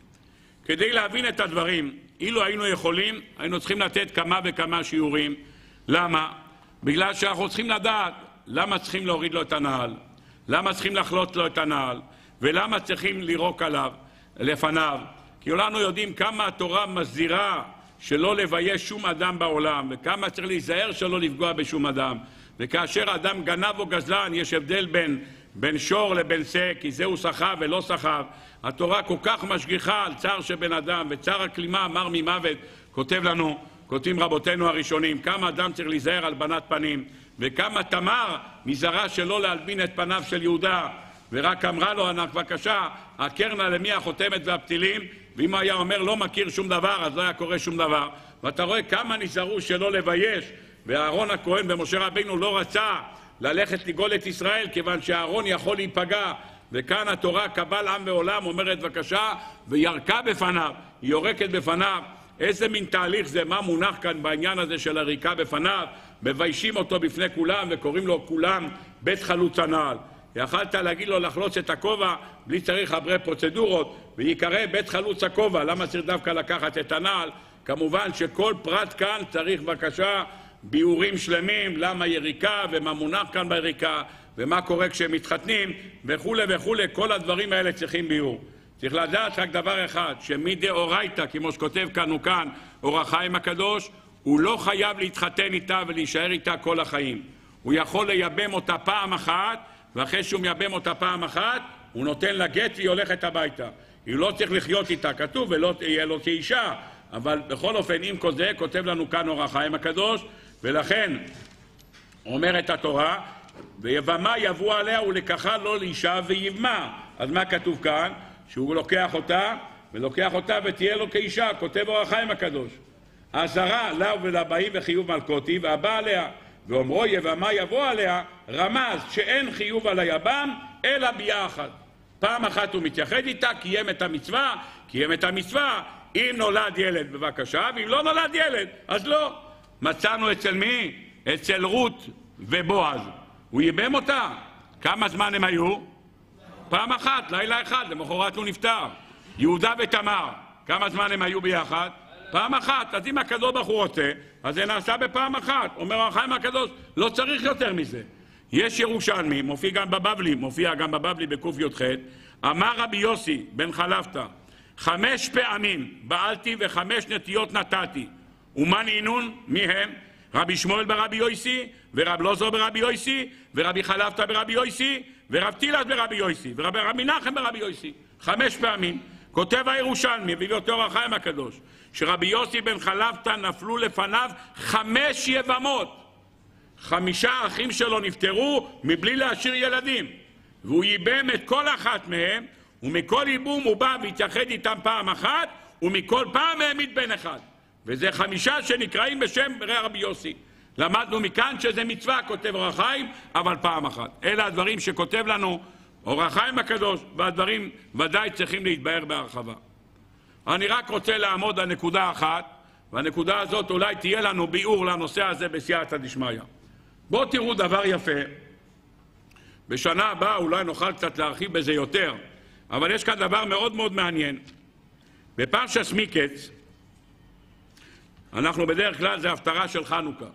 כדי להבין את הדברים, אילו היינו יכולים, היינו צריכים לתת כמה וכמה שיעורים. למה? בגלל שאנחנו צריכים לדעת למה צריכים להוריד לו את הנעל, למה צריכים לחלוט לו את הנעל, ולמה צריכים לירוק עליו, לפניו? כי כולנו יודעים כמה התורה מזהירה שלא לבייש שום אדם בעולם, וכמה צריך להיזהר שלא לפגוע בשום אדם. וכאשר אדם גנב או גזלן, יש הבדל בין, בין שור לבין שא, כי זהו סחב ולא סחב. התורה כל כך משגיחה על צער של בן אדם, וצער הכלימה אמר ממוות, כותב לנו, כותבים רבותינו הראשונים, כמה אדם צריך להיזהר על בנת פנים, וכמה תמר נזהרה שלא להלבין את פניו של יהודה. ורק אמרה לו, בבקשה, הקרנה למי החותמת והפתילים, ואם היה אומר לא מכיר שום דבר, אז לא היה קורה שום דבר. ואתה רואה כמה נזהרו שלא לבייש, ואהרון הכהן ומשה רבינו לא רצה ללכת לגאול את ישראל, כיוון שאהרון יכול להיפגע. וכאן התורה, קבל עם ועולם, אומרת בבקשה, וירקה בפניו, היא יורקת בפניו. איזה מין תהליך זה, מה מונח כאן בעניין הזה של הריקה בפניו? מביישים אותו בפני כולם וקוראים לו כולם בית חלוץ הנעל. יכלת להגיד לו לחלוץ את הכובע בלי צריך הרבה פרוצדורות ויקרא בית חלוץ הכובע, למה צריך דווקא לקחת את הנעל? כמובן שכל פרט כאן צריך בבקשה ביאורים שלמים, למה יריקה ומה מונח כאן ביריקה ומה קורה כשהם מתחתנים וכולי וכולי, כל הדברים האלה צריכים ביאור. צריך לדעת רק דבר אחד, שמדאורייתא, כמו שכותב כאן וכאן אור החיים הקדוש, הוא לא חייב להתחתן איתה ולהישאר איתה כל החיים. הוא יכול לייבם אותה פעם אחת ואחרי שהוא מייבם אותה פעם אחת, הוא נותן לה גט והיא הולכת הביתה. היא לא צריך לחיות איתה, כתוב, ולא תהיה לו כאישה. אבל בכל אופן, עם כל זה, כותב לנו כאן אור החיים הקדוש, ולכן אומרת התורה, ויבמה יבוא עליה ולקחה לו לאישה ויבמה. אז מה כתוב כאן? שהוא לוקח אותה, ולוקח אותה ותהיה לו כאישה, כותב אור החיים הקדוש. הזרה לה ולבאים וחיוב מלכותי, והבא עליה, ואומרו יבמה יבוא עליה, רמז שאין חיוב על היבם, אלא אחת. פעם אחת הוא מתייחד איתה, קיים את המצווה, קיים את המצווה, אם נולד ילד בבקשה, ואם לא נולד ילד, אז לא. מצאנו אצל מי? אצל רות ובועז. הוא ייבם אותה. כמה זמן הם היו? פעם אחת, לילה אחד, למחרת הוא נפטר. יהודה ותמר, כמה זמן הם היו ביחד? פעם אחת. אז אם הקדוש ברוך הוא רוצה, אז זה נעשה בפעם אחת. אומר החיים הקדוש, לא צריך יותר מזה. יש ירושלמי, מופיע גם בבבלי, מופיע גם בבבלי בקי"ח, אמר רבי יוסי בן חלפתא, חמש פעמים בעלתי וחמש נטיות נתתי. ומה נינון? מי הם? רבי שמואל ברבי יויסי, ורב לוזו ברבי יויסי, ורבי חלפתא ברבי יויסי, ורב טילס ברבי יויסי, ורבי מנחם ברבי יויסי. חמש פעמים. כותב הירושלמי, הביא אותו אור החיים הקדוש, שרבי יוסי בן חלפתא נפלו לפניו חמש יבמות. חמישה אחים שלו נפטרו מבלי להשאיר ילדים. והוא ייבם את כל אחת מהם, ומכל ייבום הוא בא והתייחד איתם פעם אחת, ומכל פעם העמיד בן אחד. וזה חמישה שנקראים בשם רבי יוסי. למדנו מכאן שזה מצווה, כותב אור החיים, אבל פעם אחת. אלה הדברים שכותב לנו אור החיים הקדוש, והדברים ודאי צריכים להתבהר בהרחבה. אני רק רוצה לעמוד על נקודה אחת, והנקודה הזאת אולי תהיה לנו ביאור לנושא הזה בסייעתא דשמיא. בואו תראו דבר יפה. בשנה הבאה אולי נוכל קצת להרחיב בזה יותר, אבל יש כאן דבר מאוד מאוד מעניין. בפרשס מיקץ, אנחנו בדרך כלל זה הפטרה של חנוכה.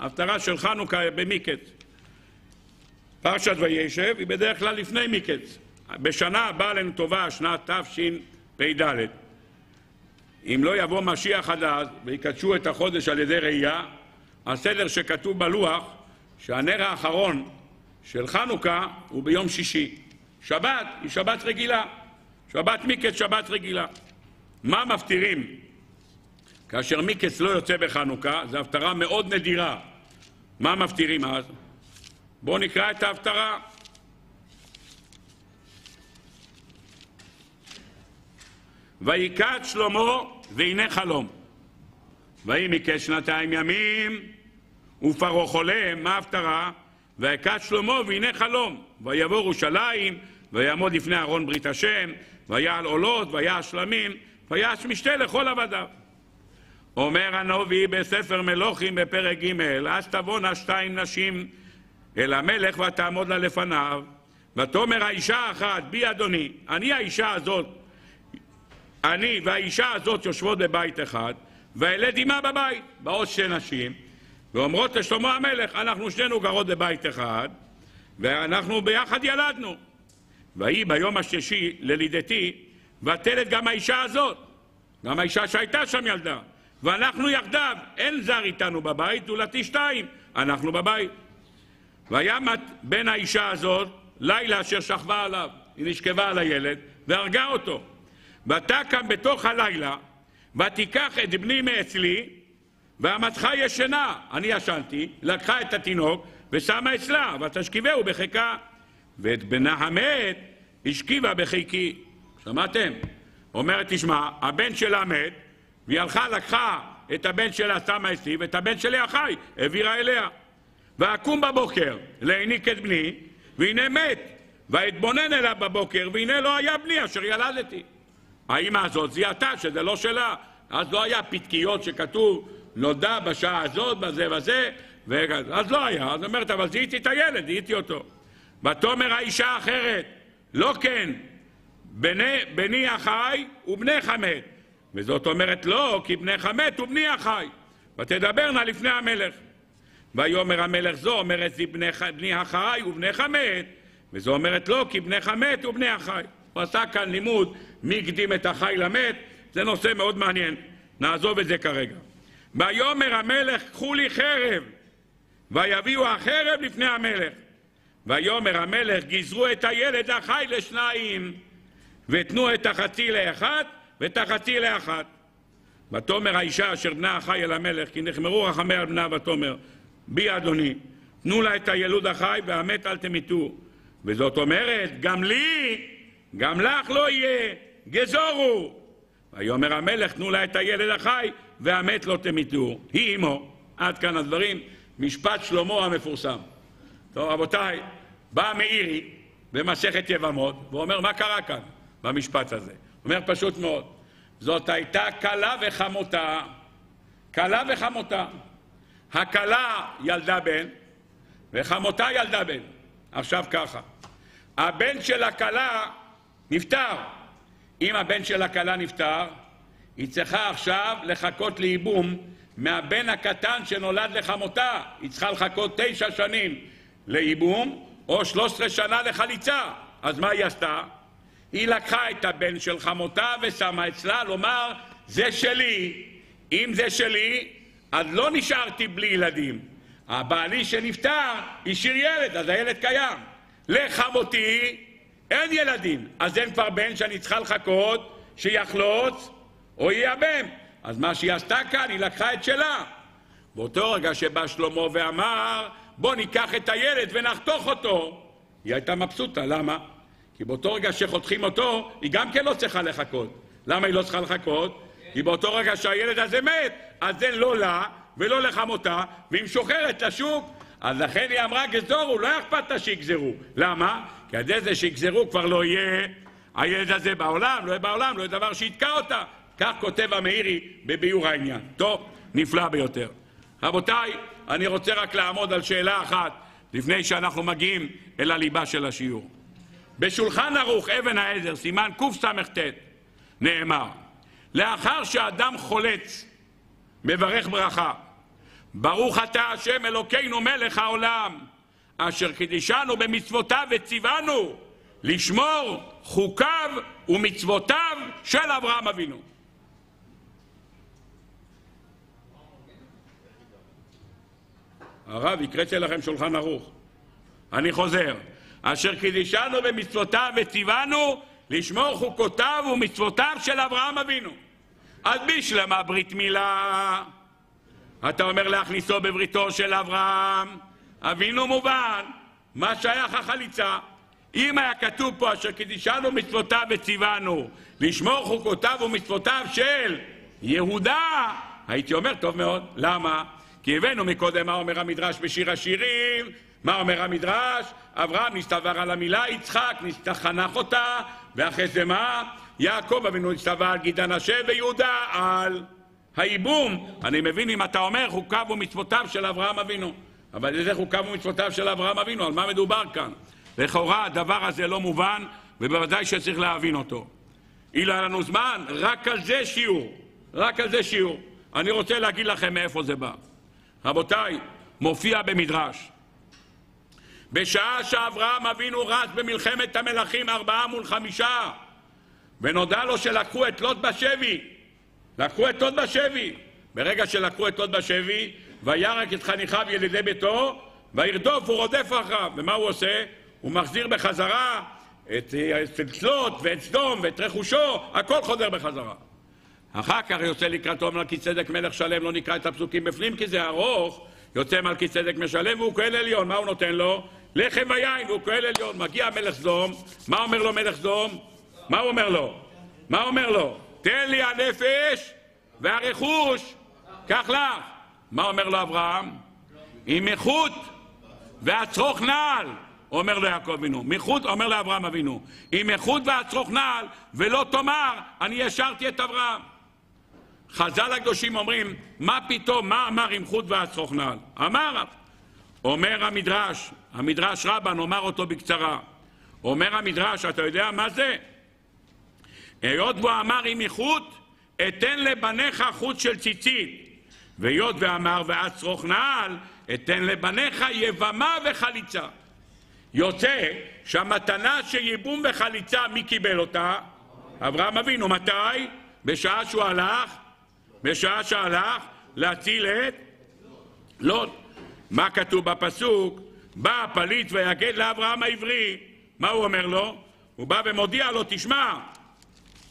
הפטרה של חנוכה במיקץ. פרשת וישב היא בדרך כלל לפני מקץ. בשנה הבאה עלינו טובה, שנת תשפ"ד. אם לא יבוא משיח עד אז ויקדשו את החודש על ידי ראייה, הסדר שכתוב בלוח, שהנר האחרון של חנוכה הוא ביום שישי. שבת היא שבת רגילה. שבת מקץ, שבת רגילה. מה מפטירים? כאשר מקץ לא יוצא בחנוכה, זו הפטרה מאוד נדירה. מה מפטירים אז? בואו נקרא את ההפטרה. ויקד שלמה והנה חלום. ויהי מקץ שנתיים ימים ופרעה חולם, מה ההפטרה? ויקד שלמה והנה חלום. ויבוא ירושלים ויעמוד לפני ארון ברית השם ויעל עולות ויעש שלמים ויעש משתה לכל עבדיו. אומר הנובי בספר מלוכים בפרק ג' אז תבואנה שתיים נשים אל המלך ותעמוד לה לפניו, ותאמר האישה האחת, בי אדוני, אני האישה הזאת, אני והאישה הזאת יושבות בבית אחד, ואלד עמה בבית. באות שתי נשים, ואומרות לשלמה המלך, אנחנו שנינו גרות בבית אחד, ואנחנו ביחד ילדנו. ויהי ביום השלישי ללידתי, ותלד גם האישה הזאת, גם האישה שהייתה שם ילדה. ואנחנו יחדיו, אין זר איתנו בבית, זולתי שתיים, אנחנו בבית. וימת בן האישה הזאת לילה אשר שכבה עליו, היא נשכבה על הילד והרגה אותו. ותקם בתוך הלילה ותיקח את בני מאצלי ואמתך ישנה, אני ישנתי, לקחה את התינוק ושמה אצלה ותשכיבהו בחיקה ואת בנה המת השכיבה בחיקי. שמעתם? אומרת, תשמע, הבן שלה מת והיא הלכה, לקחה את הבן שלה, שמה אצלי ואת הבן שלי החי העבירה אליה. ואקום בבוקר להניק את בני, והנה מת. ואתבונן אליו בבוקר, והנה לא היה בני אשר ילדתי. האמא הזאת זיהתה שזה לא שלה. אז לא היה פתקיות שכתוב, נודע בשעה הזאת, בזה וזה, ו... אז לא היה. אז אומרת, אבל זיהיתי את הילד, זיהיתי אותו. ותאמר האישה האחרת, לא כן, בני, בני החי ובנך מת. וזאת אומרת לא, כי בנך מת ובני החי. ותדברנה לפני המלך. ויאמר המלך זו אומרת זי בני החי ובני חמת וזו אומרת לא כי בני חמת ובני החי הוא עשה כאן לימוד מי הקדים את החי למת זה נושא מאוד מעניין נעזוב את זה כרגע ויאמר המלך קחו לי חרב ויביאו החרב לפני המלך ויאמר המלך גזרו את הילד החי לשניים ותנו את החצי לאחת ואת החצי לאחת ותאמר האישה אשר בנה החי אל המלך כי נחמרו רחמי על בנה ותאמר בי אדוני, תנו לה את הילוד החי והמת אל תמיתו. וזאת אומרת, גם לי, גם לך לא יהיה, גזורו. ויאמר המלך, תנו לה את הילד החי והמת לא תמיתו. היא אמו. עד כאן הדברים, משפט שלמה המפורסם. טוב, רבותיי, בא מאירי במסכת יבמות, ואומר, מה קרה כאן במשפט הזה? אומר פשוט מאוד, זאת הייתה כלה וחמותה, כלה וחמותה. הכלה ילדה בן, וחמותה ילדה בן. עכשיו ככה, הבן של הכלה נפטר. אם הבן של הכלה נפטר, היא צריכה עכשיו לחכות לייבום מהבן הקטן שנולד לחמותה. היא צריכה לחכות תשע שנים לייבום, או שלוש עשרה שנה לחליצה. אז מה היא עשתה? היא לקחה את הבן של חמותה ושמה אצלה לומר, זה שלי. אם זה שלי, אז לא נשארתי בלי ילדים. הבעלי שנפטר השאיר ילד, אז הילד קיים. לחמותי אין ילדים, אז אין כבר בן שאני צריכה לחכות שיחלוץ או ייאבם. אז מה שהיא עשתה כאן, היא לקחה את שלה. באותו רגע שבא שלמה ואמר, בוא ניקח את הילד ונחתוך אותו, היא הייתה מבסוטה, למה? כי באותו רגע שחותכים אותו, היא גם כן לא צריכה לחכות. למה היא לא צריכה לחכות? כי באותו רגע שהילד הזה מת, אז זה לא לה ולא לחמותה, והיא משוחררת לשוק. אז לכן היא אמרה גזורו, לא אכפת לה שיגזרו. למה? כי עד איזה שיגזרו כבר לא יהיה הילד הזה בעולם, לא יהיה בעולם, לא יהיה דבר שיתקע אותה. כך כותב המאירי בביאור העניין. טוב, נפלא ביותר. רבותיי, אני רוצה רק לעמוד על שאלה אחת לפני שאנחנו מגיעים אל הליבה של השיעור. בשולחן ערוך אבן העזר, סימן קס"ט, נאמר לאחר שאדם חולץ, מברך ברכה ברוך אתה השם אלוקינו מלך העולם אשר קידישנו במצוותיו וציוונו לשמור חוקיו ומצוותיו של אברהם אבינו. הרב, הקראתי לכם שולחן ערוך. אני חוזר. אשר קידישנו במצוותיו וציוונו לשמור חוקותיו ומצוותיו של אברהם אבינו. אז בשלמה ברית מילה. אתה אומר להכניסו בבריתו של אברהם. אבינו מובן. מה שייך החליצה? אם היה כתוב פה אשר קידישנו מצוותיו וציוונו לשמור חוקותיו ומצוותיו של יהודה, הייתי אומר טוב מאוד. למה? כי הבאנו מקודם מה אומר המדרש בשיר השירים, מה אומר המדרש? אברהם נסתבר על המילה יצחק, חנך אותה, ואחרי זה מה? יעקב אבינו נסתבר על גיד הנשה ויהודה על הייבום. אני מבין אם אתה אומר חוקיו ומצוותיו של אברהם אבינו. אבל איזה חוקיו ומצוותיו של אברהם אבינו? על מה מדובר כאן? לכאורה הדבר הזה לא מובן, ובוודאי שצריך להבין אותו. אילו היה לנו זמן, רק על זה שיעור. רק על זה שיעור. אני רוצה להגיד לכם מאיפה זה בא. רבותיי, מופיע במדרש. בשעה שאברהם אבינו רץ במלחמת המלכים ארבעה מול חמישה, ונודע לו שלקחו את לוט בשבי. לקחו את לוט בשבי. ברגע שלקחו את לוט בשבי, וירק את חניכיו ילידי ביתו, וירדוף, הוא רודף אחריו. ומה הוא עושה? הוא מחזיר בחזרה את, את לוט ואת סדום ואת רכושו, הכל חוזר בחזרה. אחר כך יוצא לקראתו מלכי צדק מלך שלם, לא נקרא את הפסוקים בפנים כי זה ארוך, יוצא מלכי צדק משלם והוא כהן עליון, מה הוא נותן לו? לחם ויין, והוא כהן עליון. מגיע מלך סדום, מה אומר לו מלך סדום? מה הוא אומר לו? מה אומר לו? תן לי הנפש והרכוש, קח לך. מה אומר לו אברהם? עם איכות והצרוך נעל. אומר לו יעקב אבינו, מחוט, אומר לאברהם אבינו, עם איכות והצרוך נעל, ולא תאמר, אני השארתי את אברהם. חז"ל הקדושים אומרים, מה פתאום, מה אמר עם חוט והצרוך נעל? אמר, אומר המדרש, המדרש רבה, נאמר אותו בקצרה. אומר המדרש, אתה יודע מה זה? היות בו אמר עם איכות, אתן לבניך חוט של ציצית. והיות ואמר ואצרוך נעל, אתן לבניך יבמה וחליצה. יוצא שהמתנה של ייבום וחליצה, מי קיבל אותה? אברהם אבינו. מתי? בשעה שהוא הלך, בשעה שהלך להציל את לוט. מה כתוב בפסוק? בא הפליט ויגד לאברהם העברי. מה הוא אומר לו? הוא בא ומודיע לו, תשמע,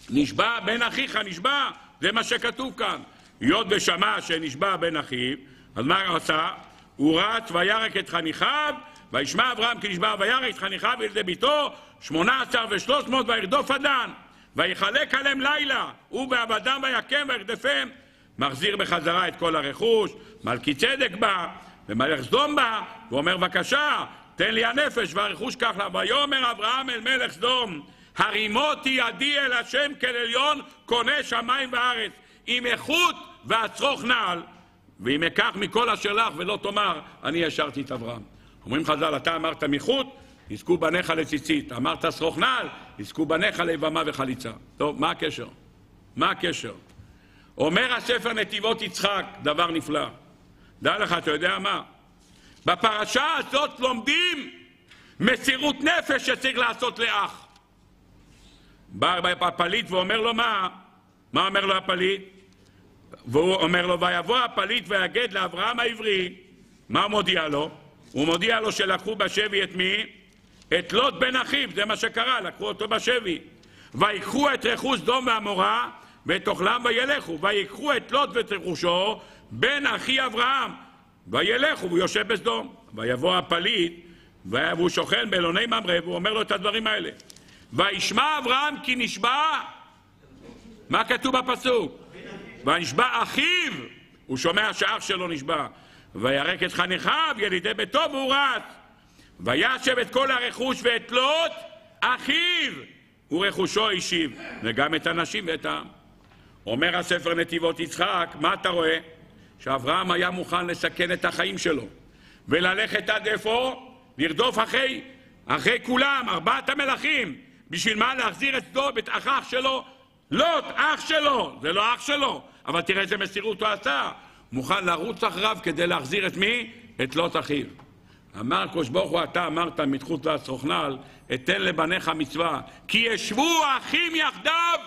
נשבע בן אחיך, נשבע, זה מה שכתוב כאן. היות ושמע שנשבע בן אחיו, אז מה הוא עשה? הוא רץ וירק את חניכיו, וישמע אברהם כי נשבע וירק את חניכיו וילדי ביתו, שמונה עשר ושלוש מאות וירדוף אדן, ויחלק עליהם לילה, הוא ועבדם ויקם וירדפם. מחזיר בחזרה את כל הרכוש, מלכי צדק בא, ומלך סדום בא, ואומר בבקשה, תן לי הנפש והרכוש כך לה. ויאמר אברהם אל מלך סדום, הרימותי ידי אל השם כאל עליון, קונה שמיים וארץ, עם איכות ואצרוך נעל, ואם אקח מכל אשר לך ולא תאמר, אני השארתי את אברהם. אומרים חז"ל, אתה אמרת מיכות, יזכו בניך לציצית. אמרת שרוך נעל, יזכו בניך ליבמה וחליצה. טוב, מה הקשר? מה הקשר? אומר הספר נתיבות יצחק, דבר נפלא. דע לך, אתה יודע מה? בפרשה הזאת לומדים מסירות נפש שצריך לעשות לאח. בא הפליט ואומר לו מה? מה אומר לו הפליט? והוא אומר לו, ויבוא הפליט ויגד לאברהם העברי, מה מודיע לו? הוא מודיע לו שלקחו בשבי את מי? את לוט בן אחיו, זה מה שקרה, לקחו אותו בשבי. ויקחו את רכוש דום ועמורה ואת אוכלם וילכו, ויקחו את לוט ואת רכושו בן אחי אברהם, וילכו, והוא יושב בסדום. ויבוא הפליט, והוא שוכן באלוני ממרא, והוא אומר לו את הדברים האלה. וישמע אברהם כי נשבע, מה כתוב בפסוק? וישבע אחיו, הוא שומע שאח שלו נשבע. וירק את חניכיו, ילידי ביתו, והוא רץ. וישב את כל הרכוש ואת לוט, אחיו, ורכושו השיב, וגם את הנשים ואת העם. אומר הספר נתיבות יצחק, מה אתה רואה? שאברהם היה מוכן לסכן את החיים שלו וללכת עד איפה? לרדוף אחרי, אחרי כולם, ארבעת המלכים. בשביל מה? להחזיר את דוב, את אח שלו? לוט, אח שלו. זה לא אח שלו, אבל תראה איזה מסירות הוא עשה. מוכן לרוץ אחריו כדי להחזיר את מי? את לוט אחיו. אמר הקדוש ברוך הוא, אתה אמרת מתחוץ לסוכנל, אתן לבניך מצווה, כי ישבו האחים יחדיו.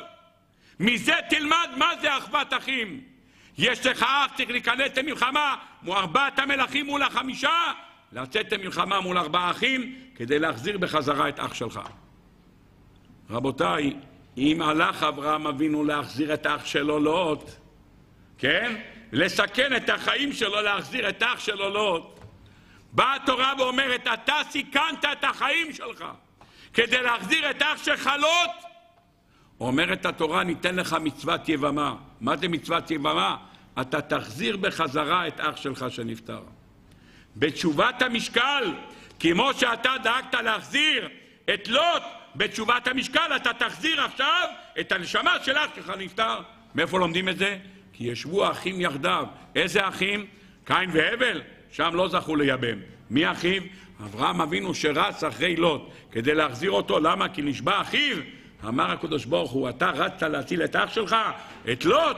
מזה תלמד מה זה אחוות אחים. יש לך אח, צריך להיכנס למלחמה, ארבעת המלכים מול החמישה, לצאת למלחמה מול ארבעה אחים, כדי להחזיר בחזרה את אח שלך. רבותיי, אם הלך אברהם אבינו להחזיר את אח שלו לוט, כן? לסכן את החיים שלו, להחזיר את אח שלו לוט, באה התורה ואומרת, אתה סיכנת את החיים שלך כדי להחזיר את אח שלך לוט, אומרת התורה, ניתן לך מצוות יבמה. מה זה מצוות יבמה? אתה תחזיר בחזרה את אח שלך שנפטר. בתשובת המשקל, כמו שאתה דאגת להחזיר את לוט בתשובת המשקל, אתה תחזיר עכשיו את הנשמה של אח שלך נפטר. מאיפה לומדים את זה? כי ישבו האחים יחדיו. איזה אחים? קין והבל? שם לא זכו לייבם. מי אחיו? אברהם אבינו שרץ אחרי לוט כדי להחזיר אותו. למה? כי נשבע אחיו אמר הקדוש ברוך הוא, אתה רצת להציל את אח שלך, את לוט,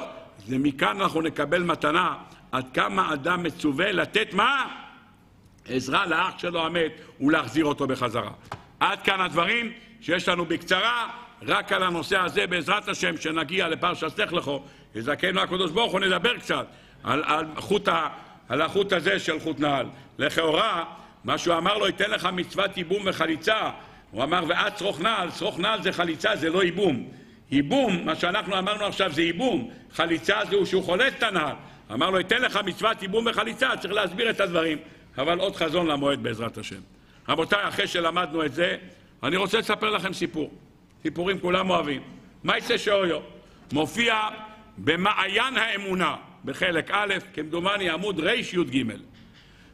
ומכאן אנחנו נקבל מתנה עד כמה אדם מצווה לתת מה? עזרה לאח שלו המת ולהחזיר אותו בחזרה. עד כאן הדברים שיש לנו בקצרה, רק על הנושא הזה בעזרת השם, שנגיע לפרשת לך לכו, יזכנו הקדוש ברוך הוא, נדבר קצת על, על, חוט ה, על החוט הזה של חוט נעל. לכאורה, מה שהוא אמר לו, ייתן לך מצוות ייבום וחליצה, הוא אמר, ואת שרוך נעל, שרוך נעל זה חליצה, זה לא ייבום. ייבום, מה שאנחנו אמרנו עכשיו זה ייבום. חליצה זהו שהוא חולץ את הנעל. אמר לו, אתן לך מצוות ייבום וחליצה, צריך להסביר את הדברים. אבל עוד חזון למועד בעזרת השם. רבותיי, אחרי שלמדנו את זה, אני רוצה לספר לכם סיפור. סיפורים כולם אוהבים. יצא שאויו? מופיע במעיין האמונה, בחלק א', כמדומני עמוד רי"ג.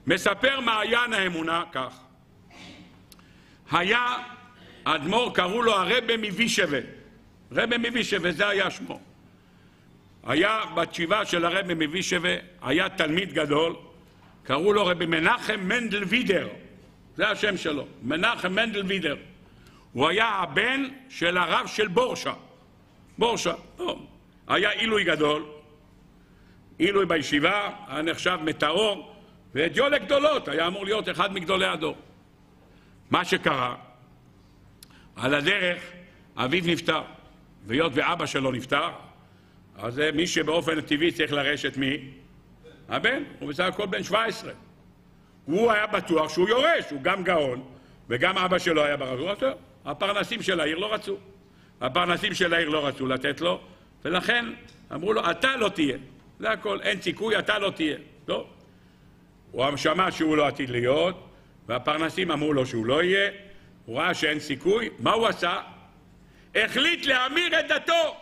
מספר מעיין האמונה כך: היה אדמו"ר, קראו לו הרבה מווישבה. רבה מווישבה, זה היה שמו. היה בתשיבה של הרבה מווישבה, היה תלמיד גדול, קראו לו רבי מנחם מנדל וידר, זה השם שלו, מנחם מנדל וידר. הוא היה הבן של הרב של בורשה. בורשה, לא. היה עילוי גדול, עילוי בישיבה, היה נחשב מטאור, ודיו לגדולות, היה אמור להיות אחד מגדולי הדור. מה שקרה, על הדרך אביו נפטר, והיות ואבא שלו נפטר, אז זה מי שבאופן טבעי צריך לרשת מי? הבן, הוא בסך הכל בן 17. הוא היה בטוח שהוא יורש, הוא גם גאון, וגם אבא שלו היה ברשות. הפרנסים של העיר לא רצו. הפרנסים של העיר לא רצו לתת לו, ולכן אמרו לו, אתה לא תהיה. זה הכל, אין סיכוי, אתה לא תהיה. טוב. הוא שמע שהוא לא עתיד להיות, והפרנסים אמרו לו שהוא לא יהיה, הוא ראה שאין סיכוי, מה הוא עשה? החליט להמיר את דתו.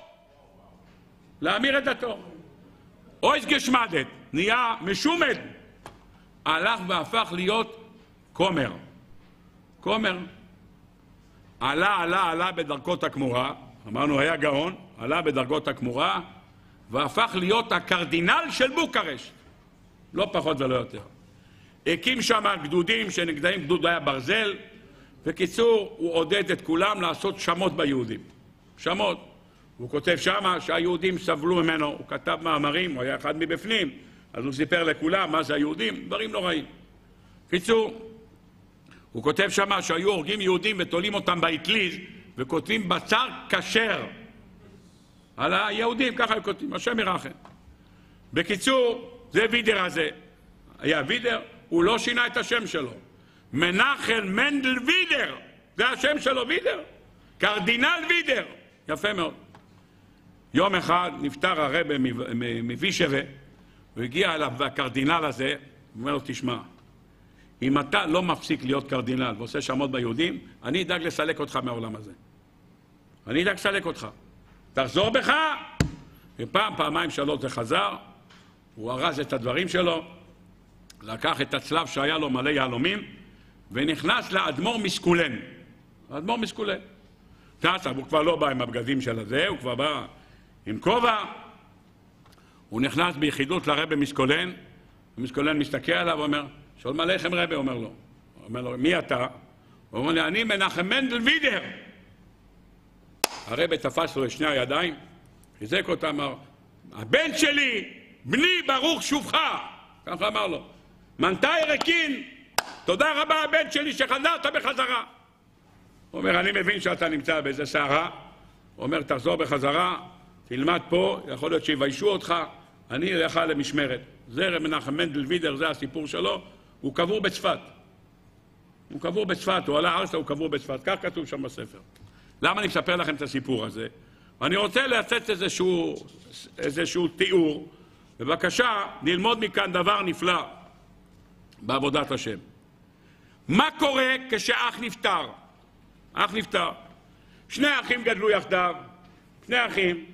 להמיר את דתו. אויס גשמדת, נהיה משומד. הלך והפך להיות כומר. כומר. עלה, עלה, עלה בדרגות הכמורה, אמרנו היה גאון, עלה בדרגות הכמורה, והפך להיות הקרדינל של בוקרשט. לא פחות ולא יותר. הקים שם גדודים שנגדעים גדוד היה ברזל. בקיצור, הוא עודד את כולם לעשות שמות ביהודים. שמות. הוא כותב שמה שהיהודים סבלו ממנו, הוא כתב מאמרים, הוא היה אחד מבפנים, אז הוא סיפר לכולם מה זה היהודים, דברים נוראים. קיצור, הוא כותב שמה שהיו הורגים יהודים ותולים אותם באטליז וכותבים בשר כשר על היהודים, ככה הם כותבים, השם ירחם. בקיצור, זה וידר הזה. היה וידר, הוא לא שינה את השם שלו. מנחם מנדל וידר, זה השם שלו וידר. קרדינל וידר. יפה מאוד. יום אחד נפטר הרבה מווישבה, הוא הגיע אליו, והקרדינל הזה, הוא אומר לו, תשמע, אם אתה לא מפסיק להיות קרדינל ועושה שמות ביהודים, אני אדאג לסלק אותך מהעולם הזה. אני אדאג לסלק אותך. תחזור בך! ופעם, פעמיים, שלוש זה חזר, הוא ארז את הדברים שלו, לקח את הצלב שהיה לו מלא יהלומים, ונכנס לאדמו"ר מסקולן. האדמו"ר מסקולן. עכשיו, הוא כבר לא בא עם הבגדים של הזה, הוא כבר בא עם כובע. הוא נכנס ביחידות לרבה מסקולן, ומסקולן מסתכל עליו ואומר, שלום עליכם רבה, אומר לו. אומר לו, מי אתה? הוא אומר לי, אני מנחם מנדל וידר. הרבה תפס לו את שני הידיים, חיזק אותה, אמר, הבן שלי, בני ברוך שובך. ככה אמר לו. מנתאי רקין, תודה רבה הבן שלי שחזרת בחזרה. הוא אומר, אני מבין שאתה נמצא באיזה סערה. הוא אומר, תחזור בחזרה, תלמד פה, יכול להיות שיביישו אותך, אני אלך למשמרת. זה רב מנחם מנדל וידר, זה הסיפור שלו, הוא קבור בצפת. הוא קבור בצפת, הוא עלה ארצה, הוא קבור בצפת, כך כתוב שם בספר. למה אני מספר לכם את הסיפור הזה? אני רוצה לתת איזשהו, איזשהו תיאור. בבקשה, ללמוד מכאן דבר נפלא בעבודת השם. מה קורה כשאח נפטר? אח נפטר. שני אחים גדלו יחדיו, שני אחים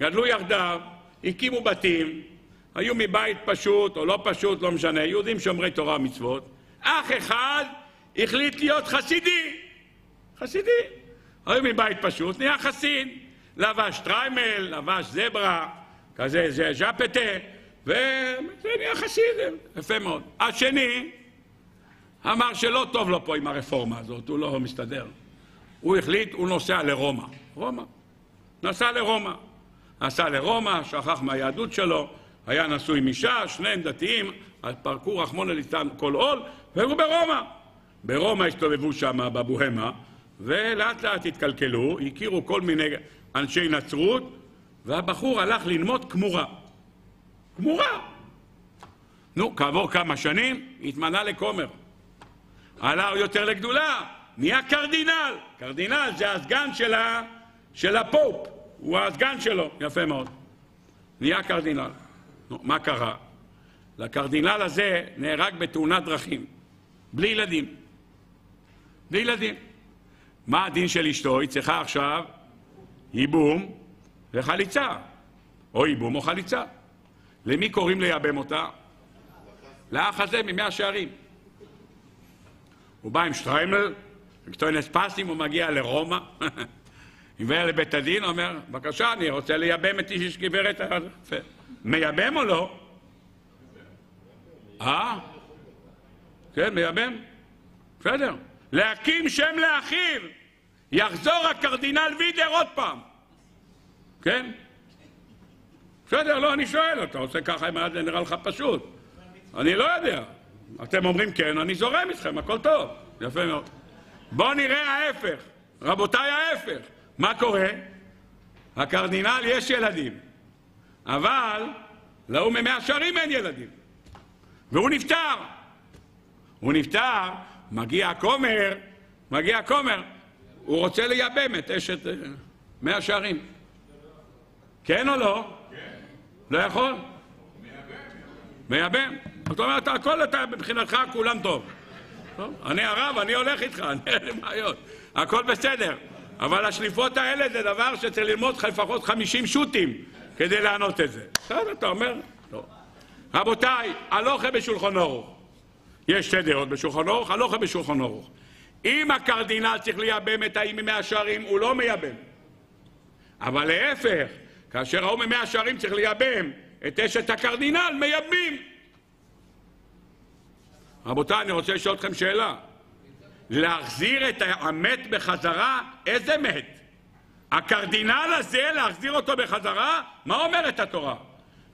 גדלו יחדיו, הקימו בתים, היו מבית פשוט או לא פשוט, לא משנה, יהודים שומרי תורה ומצוות. אח אחד החליט להיות חסידי, חסידי. היו מבית פשוט, נהיה חסיד. לבש טריימל, לבש זברה, כזה זה ז'פטה, וזה נהיה חסיד, יפה מאוד. השני אמר שלא טוב לו פה עם הרפורמה הזאת, הוא לא מסתדר. הוא החליט, הוא נוסע לרומא. רומא. נסע לרומא. נסע לרומא, שכח מהיהדות שלו, היה נשוי עם אישה, שניהם דתיים, פרקו רחמונא ליצלן כל עול, והיו ברומא. ברומא הסתובבו שם בבוהמה, ולאט לאט התקלקלו, הכירו כל מיני אנשי נצרות, והבחור הלך ללמוד כמורה. כמורה. נו, כעבור כמה שנים, התמנה לכומר. עלה יותר לגדולה, נהיה קרדינל. קרדינל זה הסגן של. של הפופ, הוא הסגן שלו, יפה מאוד. נהיה קרדינל. נו, מה קרה? לקרדינל הזה נהרג בתאונת דרכים, בלי ילדים. בלי ילדים. מה הדין של אשתו? היא צריכה עכשיו ייבום וחליצה. או ייבום או חליצה. למי קוראים לייבם אותה? לאח הזה ממאה שערים. הוא בא עם שטריימל, עם כתונת פסים, הוא מגיע לרומא, *laughs* מגיע לבית הדין, אומר, בבקשה, אני רוצה לייבם את איש גברת... מייבם או לא? אה? כן, מייבם. בסדר. להקים שם לאחיו. יחזור הקרדינל וידר עוד פעם. כן? בסדר, לא, אני שואל, אתה עושה ככה אם זה נראה לך פשוט. אני לא יודע. אתם אומרים כן, אני זורם איתכם, הכל טוב. יפה מאוד. בואו נראה ההפך. רבותיי, ההפך. מה קורה? הקרדינל יש ילדים, אבל להוא ממאה שערים אין ילדים. והוא נפטר. הוא נפטר, מגיע הכומר, מגיע הכומר, הוא רוצה לייבם את אשת אה, מאה שערים. כן או לא? לא יכול? מייבם. מייבם. זאת אומרת, הכל אתה, מבחינתך כולם טוב. טוב, אני הרב, אני הולך איתך, *laughs* אין לי בעיות. הכל בסדר. אבל השליפות האלה זה דבר שצריך ללמוד לך לפחות 50 שו"תים כדי לענות את זה. בסדר, אתה אומר? לא. רבותיי, הלכה בשולחן ערוך. יש שתי דעות בשולחן ערוך, הלכה בשולחן ערוך. אם הקרדינל צריך לייבם את האי ממאה שערים, הוא לא מייבם. אבל להפך, כאשר ההוא ממאה שערים צריך לייבם את אשת הקרדינל, מייבמים. רבותיי, אני רוצה לשאול אתכם שאלה. להחזיר את המת בחזרה, איזה מת? הקרדינל הזה, להחזיר אותו בחזרה? מה אומרת התורה?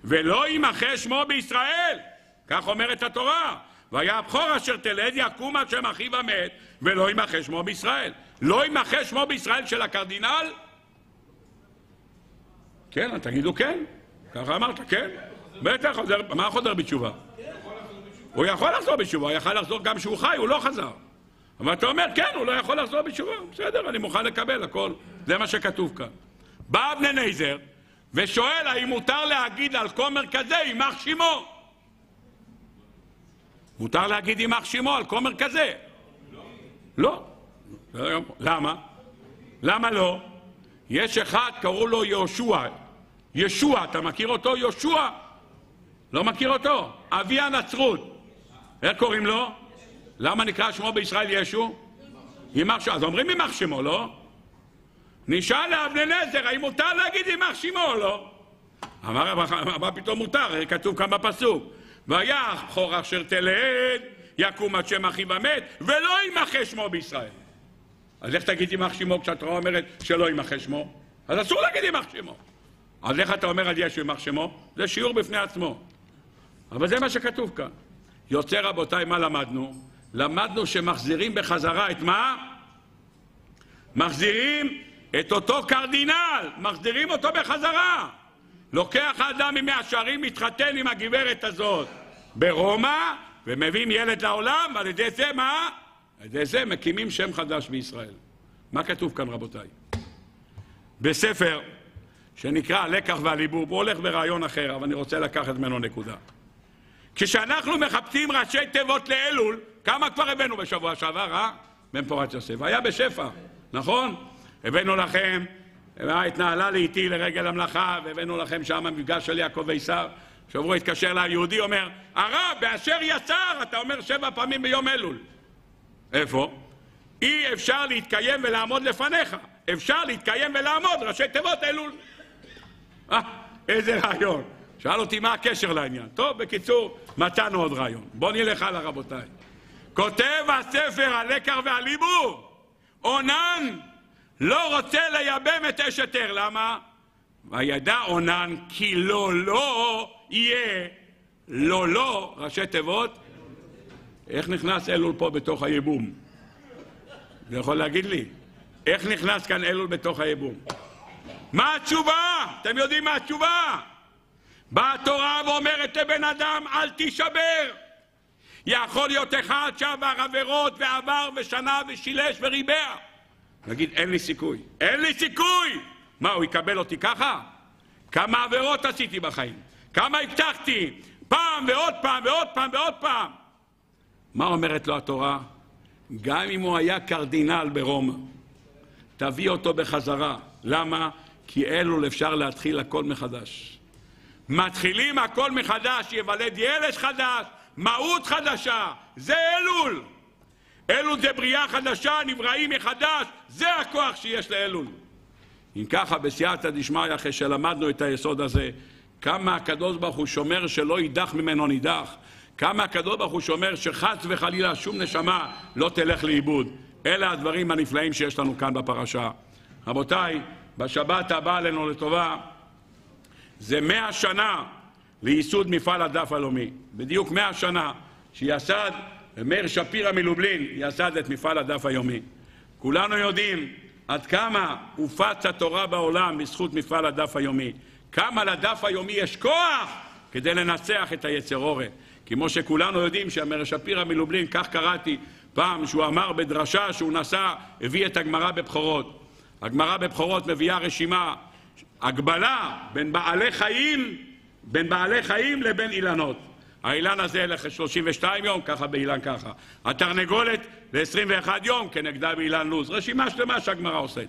ולא ימחה שמו בישראל, כך אומרת התורה. והיה הבכור אשר תלד יקום על שם אחיו המת, ולא ימחה שמו בישראל. לא ימחה שמו בישראל של הקרדינל? כן, תגידו כן. ככה אמרת, כן. בטח, מה חוזר בתשובה? הוא יכול לחזור בתשובה, הוא יכול לחזור גם כשהוא חי, הוא לא חזר. אבל אתה אומר, כן, הוא לא יכול לחזור בתשובה. בסדר, אני מוכן לקבל הכל. זה מה שכתוב כאן. בא אבני נייזר ושואל האם מותר להגיד על כומר כזה יימח שמו. מותר להגיד יימח שמו על כומר כזה. לא. לא. למה? למה לא? יש אחד, קראו לו יהושע. ישוע, אתה מכיר אותו? יהושע. לא מכיר אותו? אבי הנצרות. איך קוראים לו? למה נקרא שמו בישראל ישו? יימח שמו. אז אומרים יימח שמו, לא? נשאל לאבני נזר, האם מותר להגיד יימח שמו או לא? אמר, מה פתאום מותר? כתוב כאן בפסוק. והיה חור אשר תלד, יקום עד שם אחיו המת, ולא יימחה שמו בישראל. אז איך תגיד יימח שמו כשהתורה אומרת שלא יימחה שמו? אז אסור להגיד יימח שמו. אז איך אתה אומר על ישו יימח שמו? זה שיעור בפני עצמו. אבל זה מה שכתוב כאן. יוצא רבותיי, מה למדנו? למדנו שמחזירים בחזרה את מה? מחזירים את אותו קרדינל, מחזירים אותו בחזרה. לוקח האדם ממאה שערים, מתחתן עם הגברת הזאת ברומא, ומביאים ילד לעולם, ועל ידי זה מה? על ידי זה מקימים שם חדש בישראל. מה כתוב כאן, רבותיי? בספר שנקרא הלקח והליבוב, הוא הולך ברעיון אחר, אבל אני רוצה לקחת ממנו נקודה. כשאנחנו מחפשים ראשי תיבות לאלול, כמה כבר הבאנו בשבוע שעבר, אה? בן פורת יוסף. היה בשפע, נכון? הבאנו לכם, התנהלה לאיתי לרגל המלאכה, והבאנו לכם שם מפגש של יעקב וישר. שבוע התקשר אליי יהודי, אומר, הרב, באשר יצר, אתה אומר שבע פעמים ביום אלול. איפה? אי אפשר להתקיים ולעמוד לפניך. אפשר להתקיים ולעמוד, ראשי תיבות אלול. אה, איזה רעיון. שאל אותי מה הקשר לעניין. טוב, בקיצור, מצאנו עוד רעיון. בואו נלך הלאה, רבותיי. כותב הספר הלקר והליבור, אונן לא רוצה לייבם את אשת ער. למה? וידע אונן כי לא לא יהיה לא לא, ראשי תיבות. איך נכנס אלול פה בתוך הייבום? אתה יכול להגיד לי? איך נכנס כאן אלול בתוך הייבום? מה התשובה? אתם יודעים מה התשובה? באה התורה ואומרת לבן אדם, אל תישבר. יכול להיות אחד שעבר עבירות ועבר ושנה ושילש וריבע. נגיד, אין לי סיכוי. אין לי סיכוי! מה, הוא יקבל אותי ככה? כמה עבירות עשיתי בחיים? כמה הבטחתי? פעם ועוד פעם ועוד פעם ועוד פעם. מה אומרת לו התורה? גם אם הוא היה קרדינל ברומא, תביא אותו בחזרה. למה? כי אלול אפשר להתחיל הכל מחדש. מתחילים הכל מחדש, ייוולד ילד חדש, מהות חדשה, זה אלול. אלול זה בריאה חדשה, נבראים מחדש, זה הכוח שיש לאלול. אם ככה, בסייעתא דשמיא, אחרי שלמדנו את היסוד הזה, כמה הקדוש ברוך הוא שומר שלא יידח ממנו נידח, כמה הקדוש ברוך הוא שומר שחס וחלילה שום נשמה לא תלך לאיבוד. אלה הדברים הנפלאים שיש לנו כאן בפרשה. רבותיי, בשבת הבאה עלינו לטובה זה מאה שנה לייסוד מפעל הדף הלאומי. בדיוק מאה שנה שיסד מאיר שפירא מלובלין, יסד את מפעל הדף היומי. כולנו יודעים עד כמה הופץ התורה בעולם בזכות מפעל הדף היומי. כמה לדף היומי יש כוח כדי לנצח את היצר אורן. כמו שכולנו יודעים שהמאיר שפירא מלובלין, כך קראתי פעם, שהוא אמר בדרשה שהוא נסע, הביא את הגמרא בבכורות. הגמרא בבכורות מביאה רשימה הגבלה בין בעלי חיים, בין בעלי חיים לבין אילנות. האילן הזה ל-32 יום, ככה באילן ככה. התרנגולת ל-21 יום, כנגדה באילן לוז. רשימה שלמה שהגמרא עושה.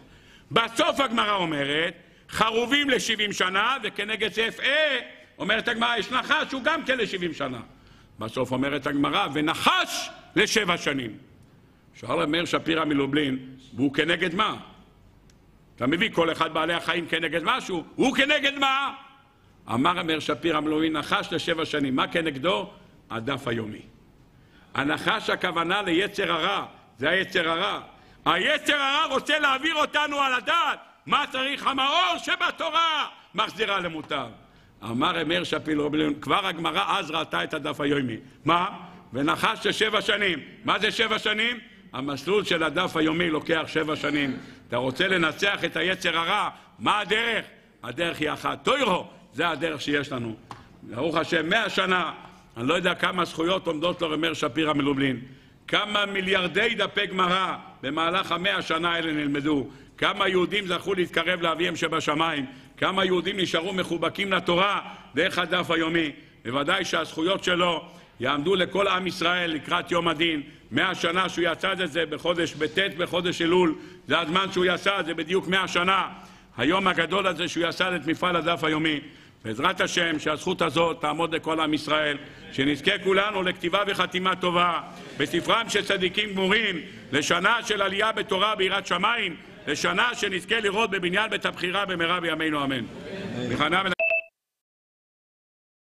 בסוף הגמרא אומרת, חרובים ל-70 שנה, וכנגד זה אפעה, אומרת הגמרא, יש נחש, הוא גם כן ל-70 שנה. בסוף אומרת הגמרא, ונחש לשבע שנים. שאל מאיר שפירא מלובלין, והוא כנגד מה? אתה מביא כל אחד בעלי החיים כנגד משהו, הוא כנגד מה? אמר מאיר שפירא מלובלין, נחש לשבע שנים, מה כנגדו? הדף היומי. הנחש הכוונה ליצר הרע, זה היצר הרע. היצר הרע רוצה להעביר אותנו על הדעת. מה צריך המאור שבתורה? מחזירה למוטב. אמר שפירא מלובלין, כבר הגמרא אז ראתה את הדף היומי. מה? ונחש לשבע שנים. מה זה שבע שנים? המסלול של הדף היומי לוקח שבע שנים. אתה רוצה לנצח את היצר הרע, מה הדרך? הדרך היא אחת. טוירו, זה הדרך שיש לנו. ברוך השם, מאה שנה, אני לא יודע כמה זכויות עומדות לו רמר שפירא מלובלין. כמה מיליארדי דפי גמרא במהלך המאה שנה האלה נלמדו. כמה יהודים זכו להתקרב לאביהם שבשמיים. כמה יהודים נשארו מחובקים לתורה דרך הדף היומי. בוודאי שהזכויות שלו יעמדו לכל עם ישראל לקראת יום הדין. מאה שנה שהוא יצא את זה בחודש, בט' בחודש אלול, זה הזמן שהוא יצא, זה בדיוק מאה שנה. היום הגדול הזה שהוא יסד את מפעל הדף היומי. בעזרת השם, שהזכות הזאת תעמוד לכל עם ישראל, שנזכה כולנו לכתיבה וחתימה טובה בספרם של צדיקים גמורים, לשנה של עלייה בתורה ביראת שמיים, לשנה שנזכה לראות בבניין בית הבחירה במהרה בימינו אמן. אמן.